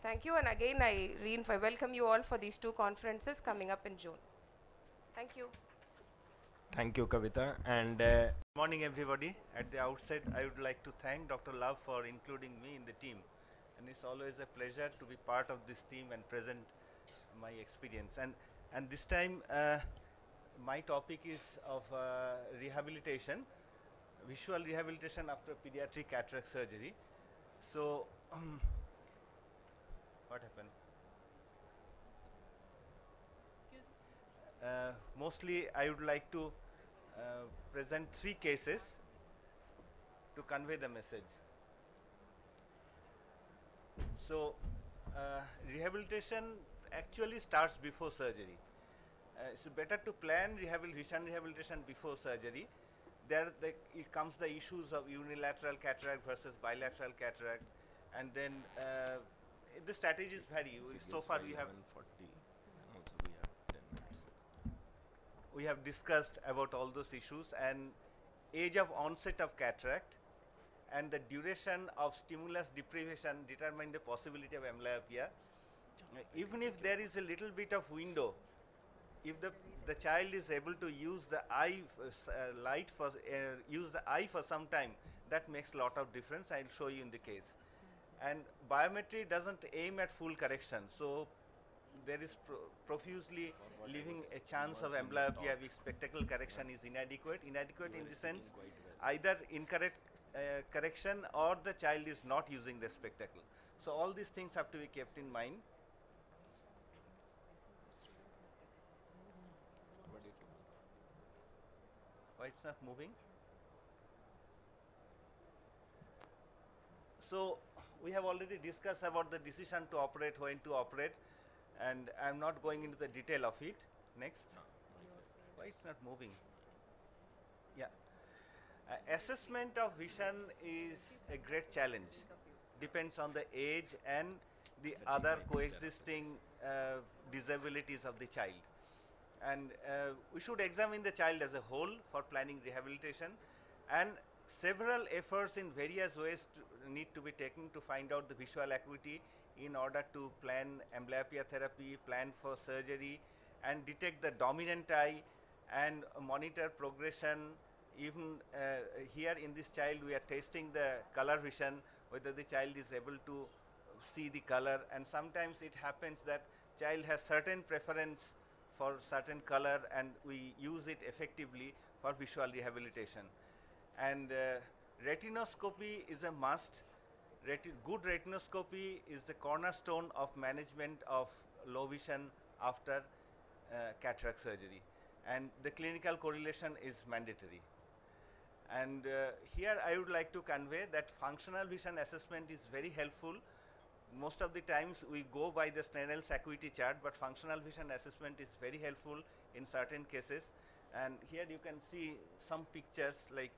Speaker 6: Thank you, and again, I reinf- welcome you all for these two conferences coming up in June. Thank you.
Speaker 1: Thank you, Kavita. And uh,
Speaker 5: Morning, everybody. At the outset, I would like to thank Dr. Lav for including me in the team. And it's always a pleasure to be part of this team and present my experience. And, and this time, uh, my topic is of uh, rehabilitation, visual rehabilitation after pediatric cataract surgery. So, um, what happened? Uh, mostly, I would like to uh, present three cases to convey the message. So, uh, rehabilitation actually starts before surgery. Uh, it's better to plan rehabilitation rehabilitation before surgery. There, the, it comes the issues of unilateral cataract versus bilateral cataract, and then uh, the strategies vary. So far, we have
Speaker 1: also we have 10 minutes.
Speaker 5: we have discussed about all those issues and age of onset of cataract and the duration of stimulus deprivation determine the possibility of amblyopia. Even if there is a little bit of window, if the the child is able to use the eye uh, light for uh, use the eye for some time, that makes a lot of difference. I'll show you in the case. And biometry doesn't aim at full correction, so there is pro- profusely leaving a chance of amblyopia spectacle correction is inadequate. Inadequate in the sense either incorrect uh, correction or the child is not using the spectacle. So all these things have to be kept in mind. Why it's not moving? So we have already discussed about the decision to operate, when to operate, and I'm not going into the detail of it. Next. Why it's not moving? Yeah. Uh, assessment of vision is a great challenge. Depends on the age and the other coexisting uh, disabilities of the child. And uh, we should examine the child as a whole for planning rehabilitation. And several efforts in various ways to need to be taken to find out the visual acuity in order to plan amblyopia therapy, plan for surgery and detect the dominant eye and monitor progression. Even uh, here in this child we are testing the color vision whether the child is able to see the color and sometimes it happens that child has certain preference for certain color and we use it effectively for visual rehabilitation and uh, retinoscopy is a must. Reti good retinoscopy is the cornerstone of management of low vision after uh, cataract surgery and the clinical correlation is mandatory. And uh, here I would like to convey that functional vision assessment is very helpful. Most of the times we go by the Snell's acuity chart, but functional vision assessment is very helpful in certain cases. And here you can see some pictures like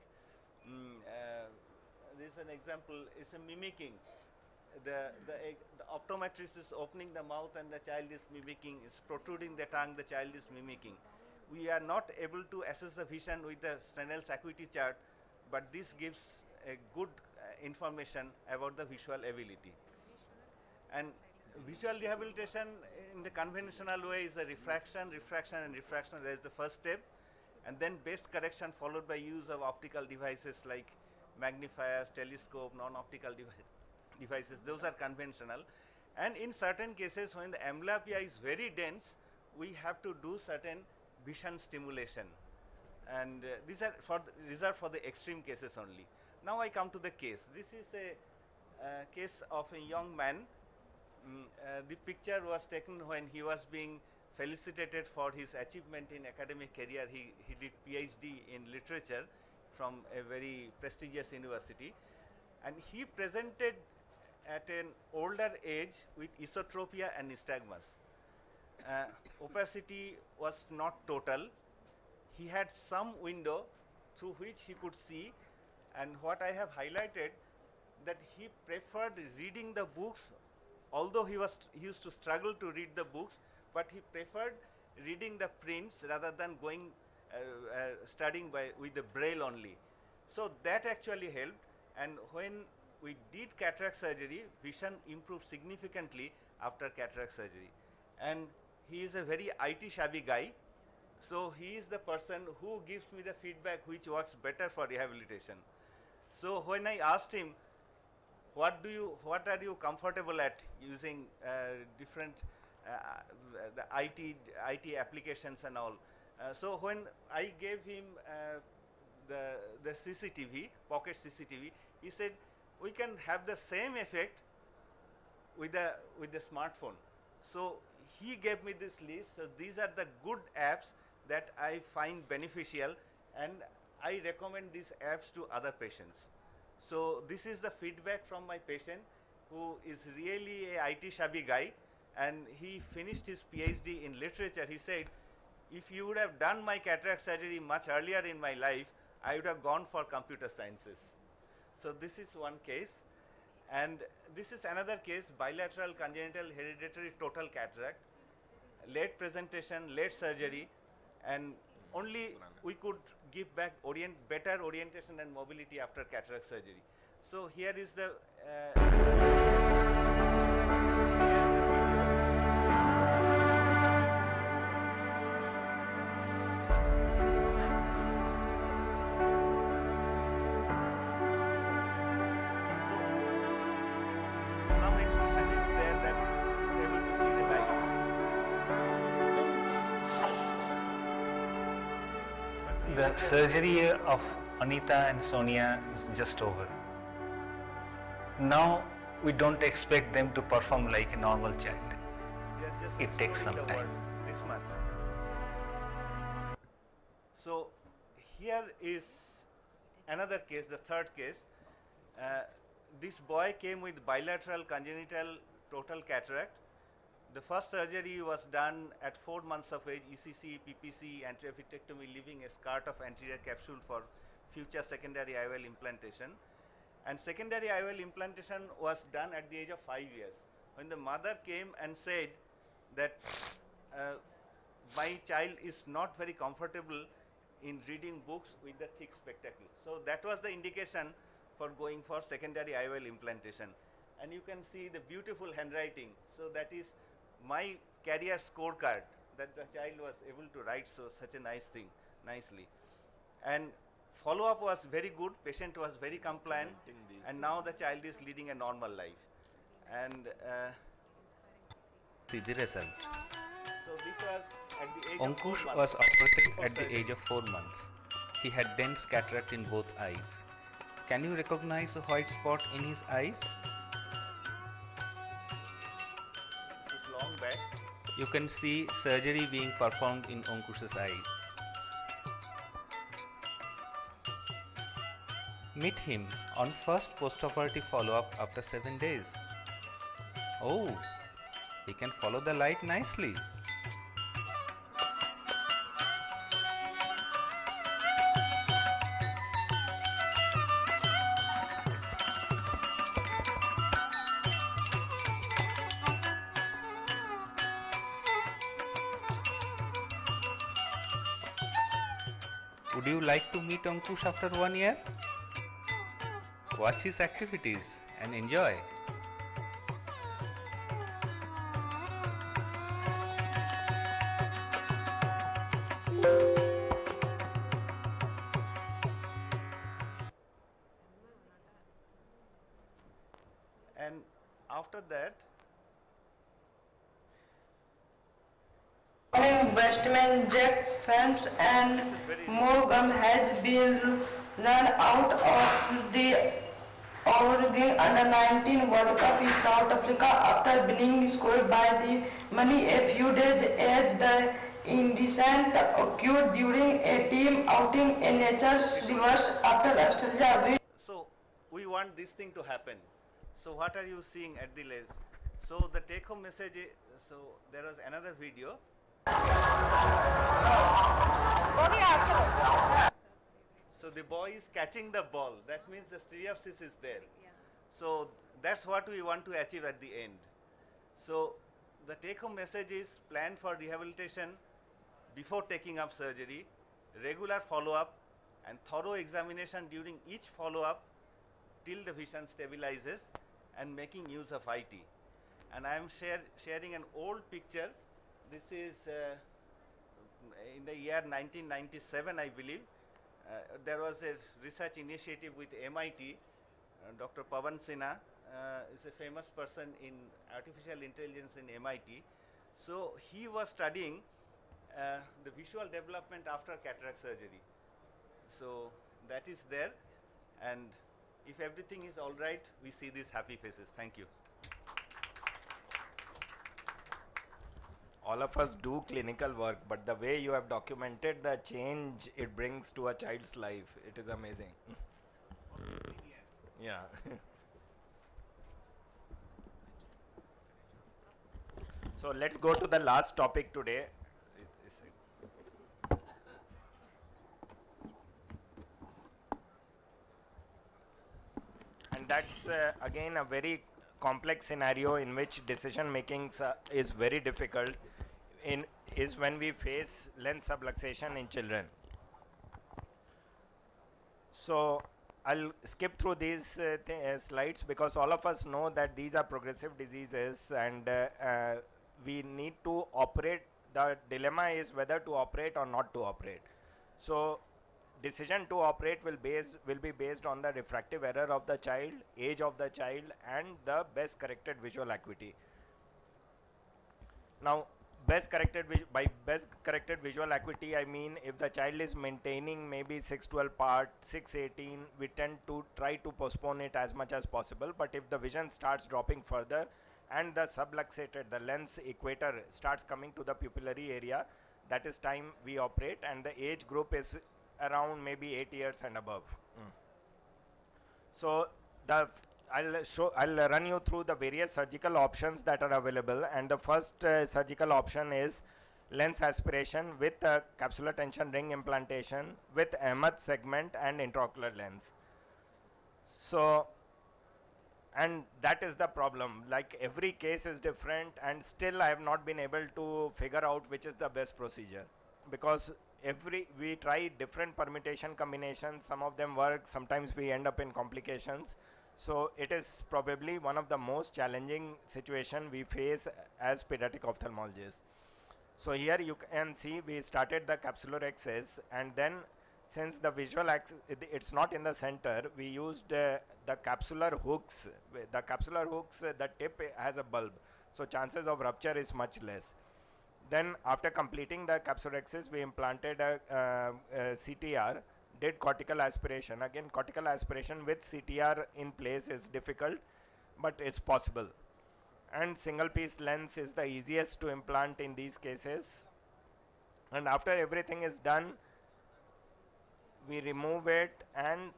Speaker 5: Mm, uh, this is an example, it's a mimicking. The, the, the optometrist is opening the mouth and the child is mimicking, is protruding the tongue, the child is mimicking. We are not able to assess the vision with the Snell's acuity chart, but this gives a good uh, information about the visual ability. And visual rehabilitation in the conventional way is a refraction, refraction and refraction, that is the first step and then best correction followed by use of optical devices like magnifiers, telescope, non-optical devi devices, those are conventional. And in certain cases when the amblyopia is very dense, we have to do certain vision stimulation. And uh, these are for the, are for the extreme cases only. Now I come to the case. This is a uh, case of a young man. Mm, uh, the picture was taken when he was being felicitated for his achievement in academic career. He, he did PhD in literature from a very prestigious university and he presented at an older age with esotropia and nystagmus. Uh, opacity was not total. He had some window through which he could see and what I have highlighted that he preferred reading the books although he was he used to struggle to read the books but he preferred reading the prints rather than going uh, uh, studying by with the braille only. So that actually helped and when we did cataract surgery, vision improved significantly after cataract surgery. And he is a very IT savvy guy. So he is the person who gives me the feedback which works better for rehabilitation. So when I asked him, what do you, what are you comfortable at using uh, different uh, the IT, IT applications and all. Uh, so when I gave him uh, the, the CCTV, pocket CCTV, he said, we can have the same effect with the, with the smartphone. So he gave me this list. So these are the good apps that I find beneficial and I recommend these apps to other patients. So this is the feedback from my patient who is really a IT savvy guy and he finished his PhD in literature. He said, if you would have done my cataract surgery much earlier in my life, I would have gone for computer sciences. So this is one case. And this is another case, bilateral congenital hereditary total cataract, late presentation, late surgery, and only we could give back orient, better orientation and mobility after cataract surgery. So here is the uh,
Speaker 7: the surgery of Anita and Sonia is just over. Now we don't expect them to perform like a normal child. It takes some time.
Speaker 5: This much. So here is another case, the third case. Uh, this boy came with bilateral congenital total cataract the first surgery was done at 4 months of age, ECC, PPC, anterior vitrectomy, leaving a scar of anterior capsule for future secondary IOL implantation. And secondary IOL implantation was done at the age of 5 years. When the mother came and said that uh, my child is not very comfortable in reading books with the thick spectacle. So that was the indication for going for secondary IOL implantation. And you can see the beautiful handwriting. So that is my career scorecard that the child was able to write so such a nice thing nicely. And follow up was very good. Patient was very compliant, and now the child is leading a normal life. And uh,
Speaker 8: see the result.
Speaker 5: so this was at the age of
Speaker 8: Ankush was operated
Speaker 5: for
Speaker 8: at the age of 4 months. He had dense cataract in both eyes. Can you recognize a white spot in his eyes? You can see surgery being performed in Ankush's eyes. Meet him on first postoperative follow-up after 7 days. Oh, he can follow the light nicely. Meet Ankush after one year? Watch his activities and enjoy.
Speaker 5: And
Speaker 9: Morgan has been run out of the Oregon under 19 World Cup in South Africa after being scored by the money a few days as the incident occurred during a team outing in nature's reverse after Australia
Speaker 5: so we want this thing to happen. So what are you seeing at the lens? So the take home message, i- so there was another video. So the boy is catching the ball. That means the stereopsis is there. So that's what we want to achieve at the end. So the take home message is plan for rehabilitation before taking up surgery, regular follow up, and thorough examination during each follow up till the vision stabilizes and making use of IT. And I am share, sharing an old picture. This is uh, in the year 1997, I believe. Uh, there was a research initiative with MIT. Uh, Dr. Pawan Sinha uh, is a famous person in artificial intelligence in MIT. So he was studying uh, the visual development after cataract surgery. So that is there, and if everything is all right, we see these happy faces. Thank you.
Speaker 1: All of us do clinical work, but the way you have documented the change it brings to a child's life, it is amazing. yeah. so let's go to the last topic today. And that's uh, again a very complex scenario in which decision making is very difficult in is when we face lens subluxation in children. So i'll skip through these uh, th- uh, slides because all of us know that these are progressive diseases and uh, uh, we need to operate. The dilemma is whether to operate or not to operate. So decision to operate will base will be based on the refractive error of the child age of the child and the best corrected visual acuity. Now best corrected by best corrected visual acuity i mean if the child is maintaining maybe 612 part 618 we tend to try to postpone it as much as possible but if the vision starts dropping further and the subluxated the lens equator starts coming to the pupillary area that is time we operate and the age group is around maybe 8 years and above Mm. so the I'll show I'll run you through the various surgical options that are available. And the first uh, surgical option is lens aspiration with uh, capsular tension ring implantation with Ahmed segment and intraocular lens. So and that is the problem. Like every case is different and still i have not been able to figure out which is the best procedure. Because every we try different permutation combinations. Some of them work sometimes we end up in complications so it is probably one of the most challenging situation we face as pediatric ophthalmologists. So here you can see we started the capsulorhexis and then since the visual axis it's not in the center we used uh, the capsular hooks. The capsular hooks uh, the tip has a bulb. So chances of rupture is much less. Then after completing the capsulorhexis we implanted a, uh, uh, CTR did cortical aspiration. Again cortical aspiration with CTR in place is difficult but it's possible. And single piece lens is the easiest to implant in these cases. And after everything is done we remove it and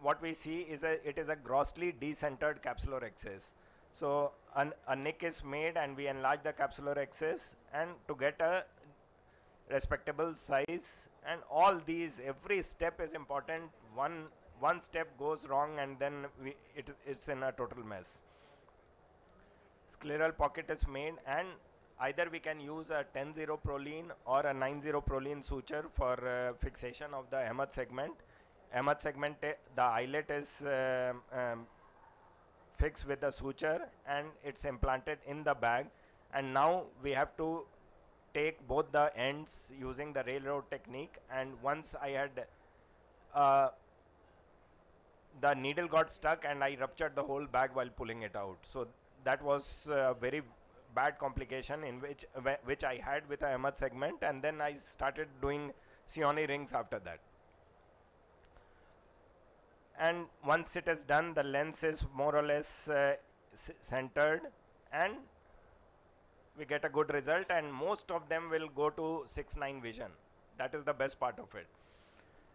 Speaker 1: what we see is a it is a grossly decentered capsulorhexis so an, a nick is made and we enlarge the capsulorhexis and to get a respectable size and all these every step is important. One one step goes wrong and then we it is in a total mess. Scleral pocket is made and either we can use a 10-0 Prolene or a 9-0 Prolene suture for uh, fixation of the Ahmed segment. Ahmed segment, uh, the eyelet is um, um, fixed with the suture and it's implanted in the bag. And now we have to take both the ends using the railroad technique and once I had uh, the needle got stuck and I ruptured the whole bag while pulling it out. So that was a very bad complication in which wh- which I had with a Ahmed segment and then I started doing Cionni rings after that. And once it is done, the lens is more or less uh, centered and we get a good result and most of them will go to 6-9 vision. That is the best part of it.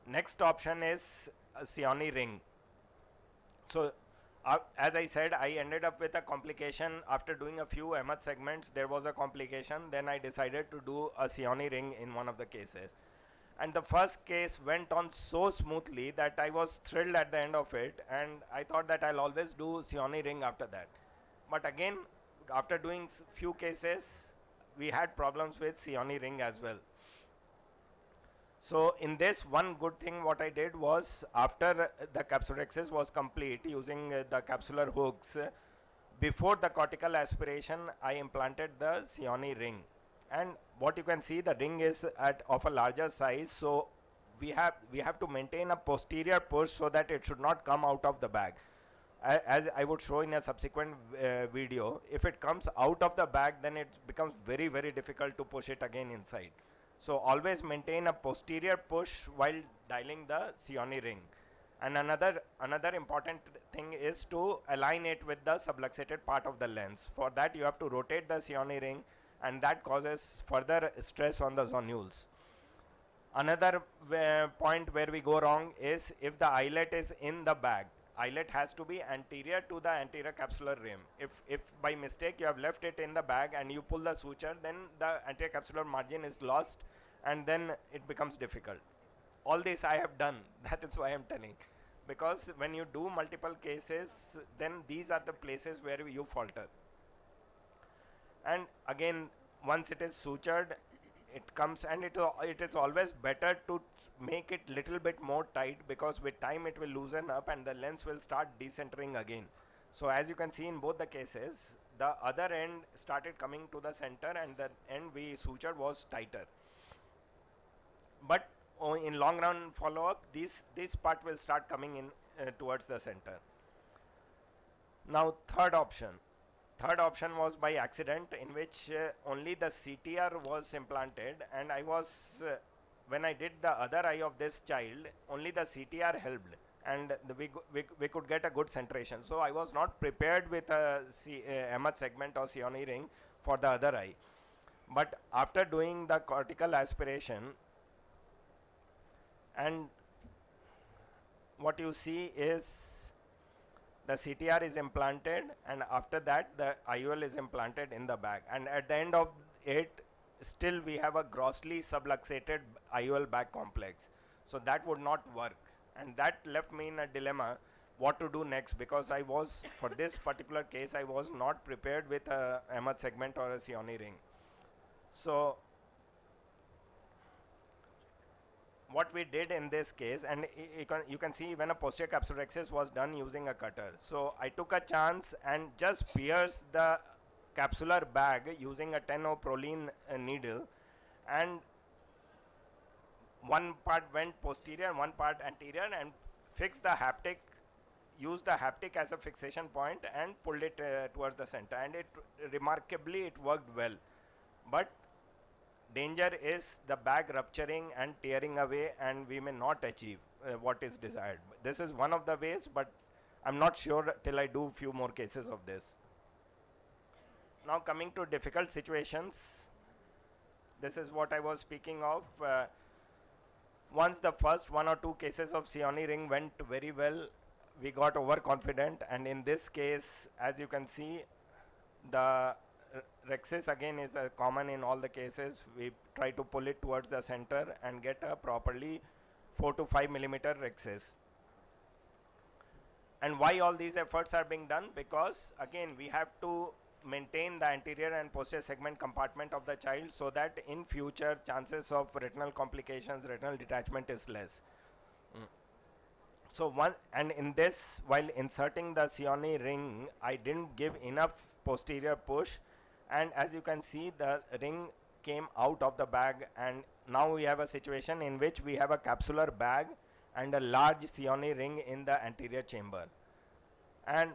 Speaker 1: Next option is a Cionni ring. So uh, as I said, I ended up with a complication after doing a few Ahmed segments. There was a complication. Then I decided to do a Cionni ring in one of the cases. And the first case went on so smoothly that I was thrilled at the end of it. And I thought that I'll always do Cionni ring after that. But again, after doing few cases, we had problems with Cionni ring as well. So in this one good thing what I did was after uh, the capsulorhexis was complete using uh, the capsular hooks, uh, before the cortical aspiration I implanted the Cionni ring and what you can see the ring is at of a larger size so we have we have to maintain a posterior push so that it should not come out of the bag. As I would show in a subsequent uh, video, if it comes out of the bag then it becomes very very difficult to push it again inside. So always maintain a posterior push while dialing the Cionni ring. And another another important thing is to align it with the subluxated part of the lens. For that you have to rotate the Cionni ring and that causes further stress on the zonules. Another where point where we go wrong is if the eyelet is in the bag. Eyelet has to be anterior to the anterior capsular rim. If, if by mistake you have left it in the bag and you pull the suture, then the anterior capsular margin is lost and then it becomes difficult. All this I have done, that is why I am telling. Because when you do multiple cases, then these are the places where you falter and again once it is sutured it comes and it, it is always better to make it little bit more tight because with time it will loosen up and the lens will start decentering again. So as you can see in both the cases the other end started coming to the center and the end we sutured was tighter. But in long run follow up this this part will start coming in uh, towards the center. Now third option third option was by accident in which uh, only the CTR was implanted and I was uh, when I did the other eye of this child only the CTR helped and the we, we, we could get a good centration. So I was not prepared with a C, uh, segment or Cionni ring for the other eye. But after doing the cortical aspiration and what you see is the CTR is implanted and after that the IOL is implanted in the bag. And at the end of it still we have a grossly subluxated IOL bag complex. So that would not work. And that left me in a dilemma what to do next? Because I was for this particular case I was not prepared with a Ahmed segment or a Cionni ring. So what we did in this case, and you can, see when a posterior capsular capsulorhexis was done using a cutter. So I took a chance and just pierced the capsular bag using a 10 Prolene uh, needle. And one part went posterior one part anterior and fixed the haptic used the haptic as a fixation point and pulled it uh, towards the center. And it remarkably it worked well. But danger is the bag rupturing and tearing away and we may not achieve uh, what is desired. This is one of the ways but i'm not sure till i do few more cases of this. Now coming to difficult situations this is what i was speaking of uh, once the first one or two cases of Cionni ring went very well, we got overconfident and in this case, as you can see, the rhexis again is uh, common in all the cases. We try to pull it towards the center and get a properly 4 to 5 millimeter rhexis. And why all these efforts are being done? Because again, we have to maintain the anterior and posterior segment compartment of the child so that in future chances of retinal complications, retinal detachment is less. Mm. So one and in this, while inserting the Cionni ring, I didn't give enough posterior push, and as you can see, the ring came out of the bag, and now we have a situation in which we have a capsular bag and a large Cionni ring in the anterior chamber, and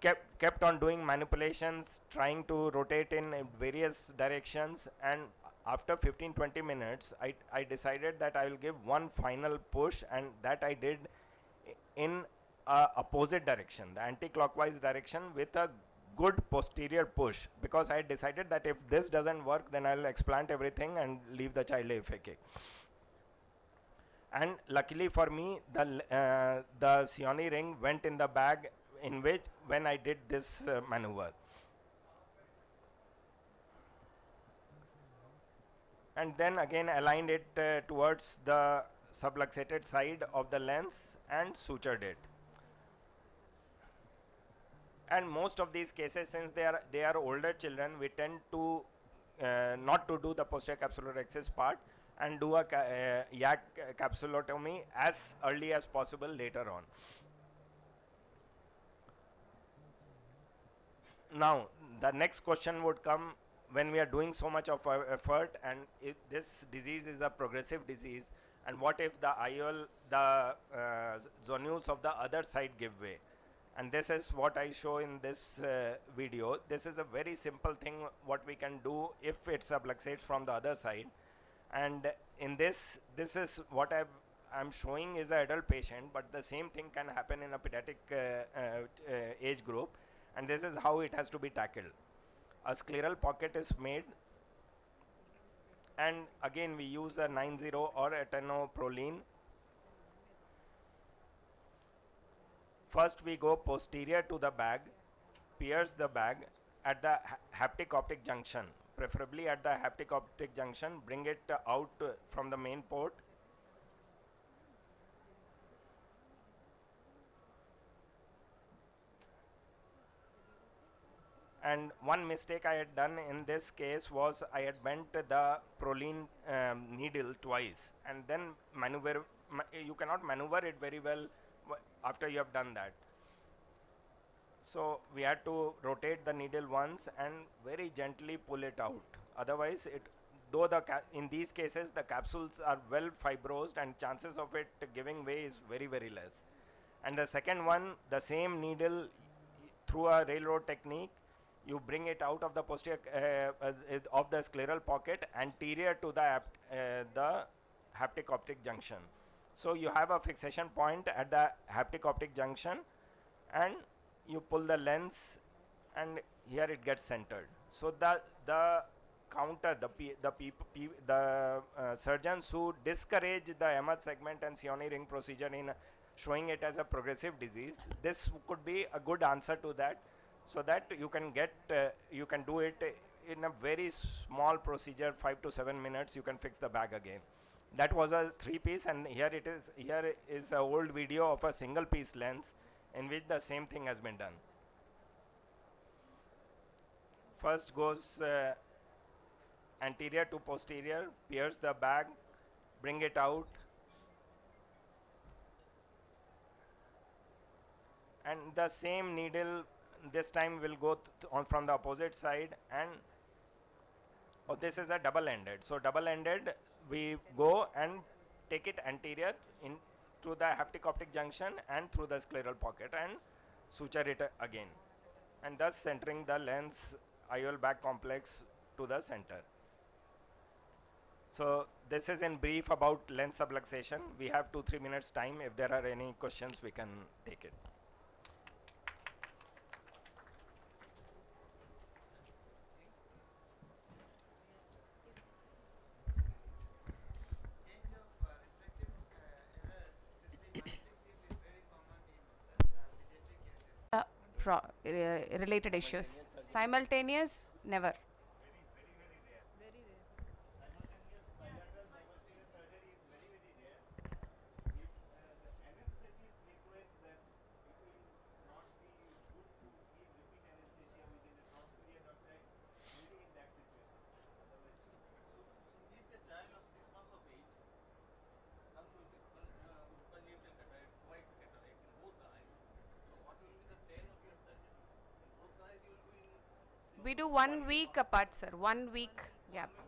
Speaker 1: kept kept on doing manipulations, trying to rotate in various directions, and after 15 20 minutes, I I decided that I will give one final push, and that I did in uh, opposite direction, the anti-clockwise direction with a good posterior push because I decided that if this doesn't work then I'll explant everything and leave the child aphakic. And luckily for me the uh, the Cionni ring went in the bag in which when I did this uh, maneuver. And then again aligned it uh, towards the subluxated side of the lens and sutured it and most of these cases since they are they are older children we tend to uh, not to do the posterior capsulorhexis part and do a ca uh, YAG uh, capsulotomy as early as possible later on. Now the next question would come when we are doing so much of our effort and if this disease is a progressive disease and what if the IOL, the uh, zonules of the other side give way and this is what I show in this uh, video. This is a very simple thing what we can do if it subluxates from the other side. And in this this is what I've I'm showing is an adult patient but the same thing can happen in a pediatric uh, uh, age group. And this is how it has to be tackled. A scleral pocket is made. And again we use a 90 or a 10 Prolene first we go posterior to the bag pierce the bag at the ha haptic optic junction preferably at the haptic optic junction. Bring it uh, out uh, from the main port. And one mistake I had done in this case was I had bent the Prolene um, needle twice and then maneuver ma you cannot maneuver it very well after you have done that. So we had to rotate the needle once and very gently pull it out. Otherwise, it though the in these cases the capsules are well fibrosed and chances of it giving way is very very less. And the second one, the same needle through a railroad technique, you bring it out of the posterior uh, uh, of the scleral pocket anterior to the uh, the haptic optic junction. So you have a fixation point at the haptic optic junction and you pull the lens and here it gets centered. So the the counter the P, the P, P, the uh, surgeons who discourage the MR segment and Cionni ring procedure in showing it as a progressive disease, this could be a good answer to that so that you can get uh, you can do it in a very small procedure 5 to 7 minutes you can fix the bag again that was a three piece and here it is here is a old video of a single piece lens in which the same thing has been done. First goes uh, anterior to posterior pierce the bag bring it out. And the same needle this time will go on from the opposite side and oh, this is a double ended so double ended we go and take it anterior in to the haptic optic junction and through the scleral pocket and suture it again and thus centering the lens IOL back complex to the center. So this is in brief about lens subluxation. We have 2 3 minutes time. If there are any questions we can take it
Speaker 10: Change of uh, refractive uh, error, especially matrix is very common in such uh, pediatric cases.
Speaker 5: Uh, pro- uh, related issues. Simultaneous, never.
Speaker 11: If a child of six months of age comes with a con- uh, congenital cataract, white cataract in both the eyes, so what will be the plan of your surgery? In both the eyes you will do in
Speaker 5: We do one week apart, sir. One week gap.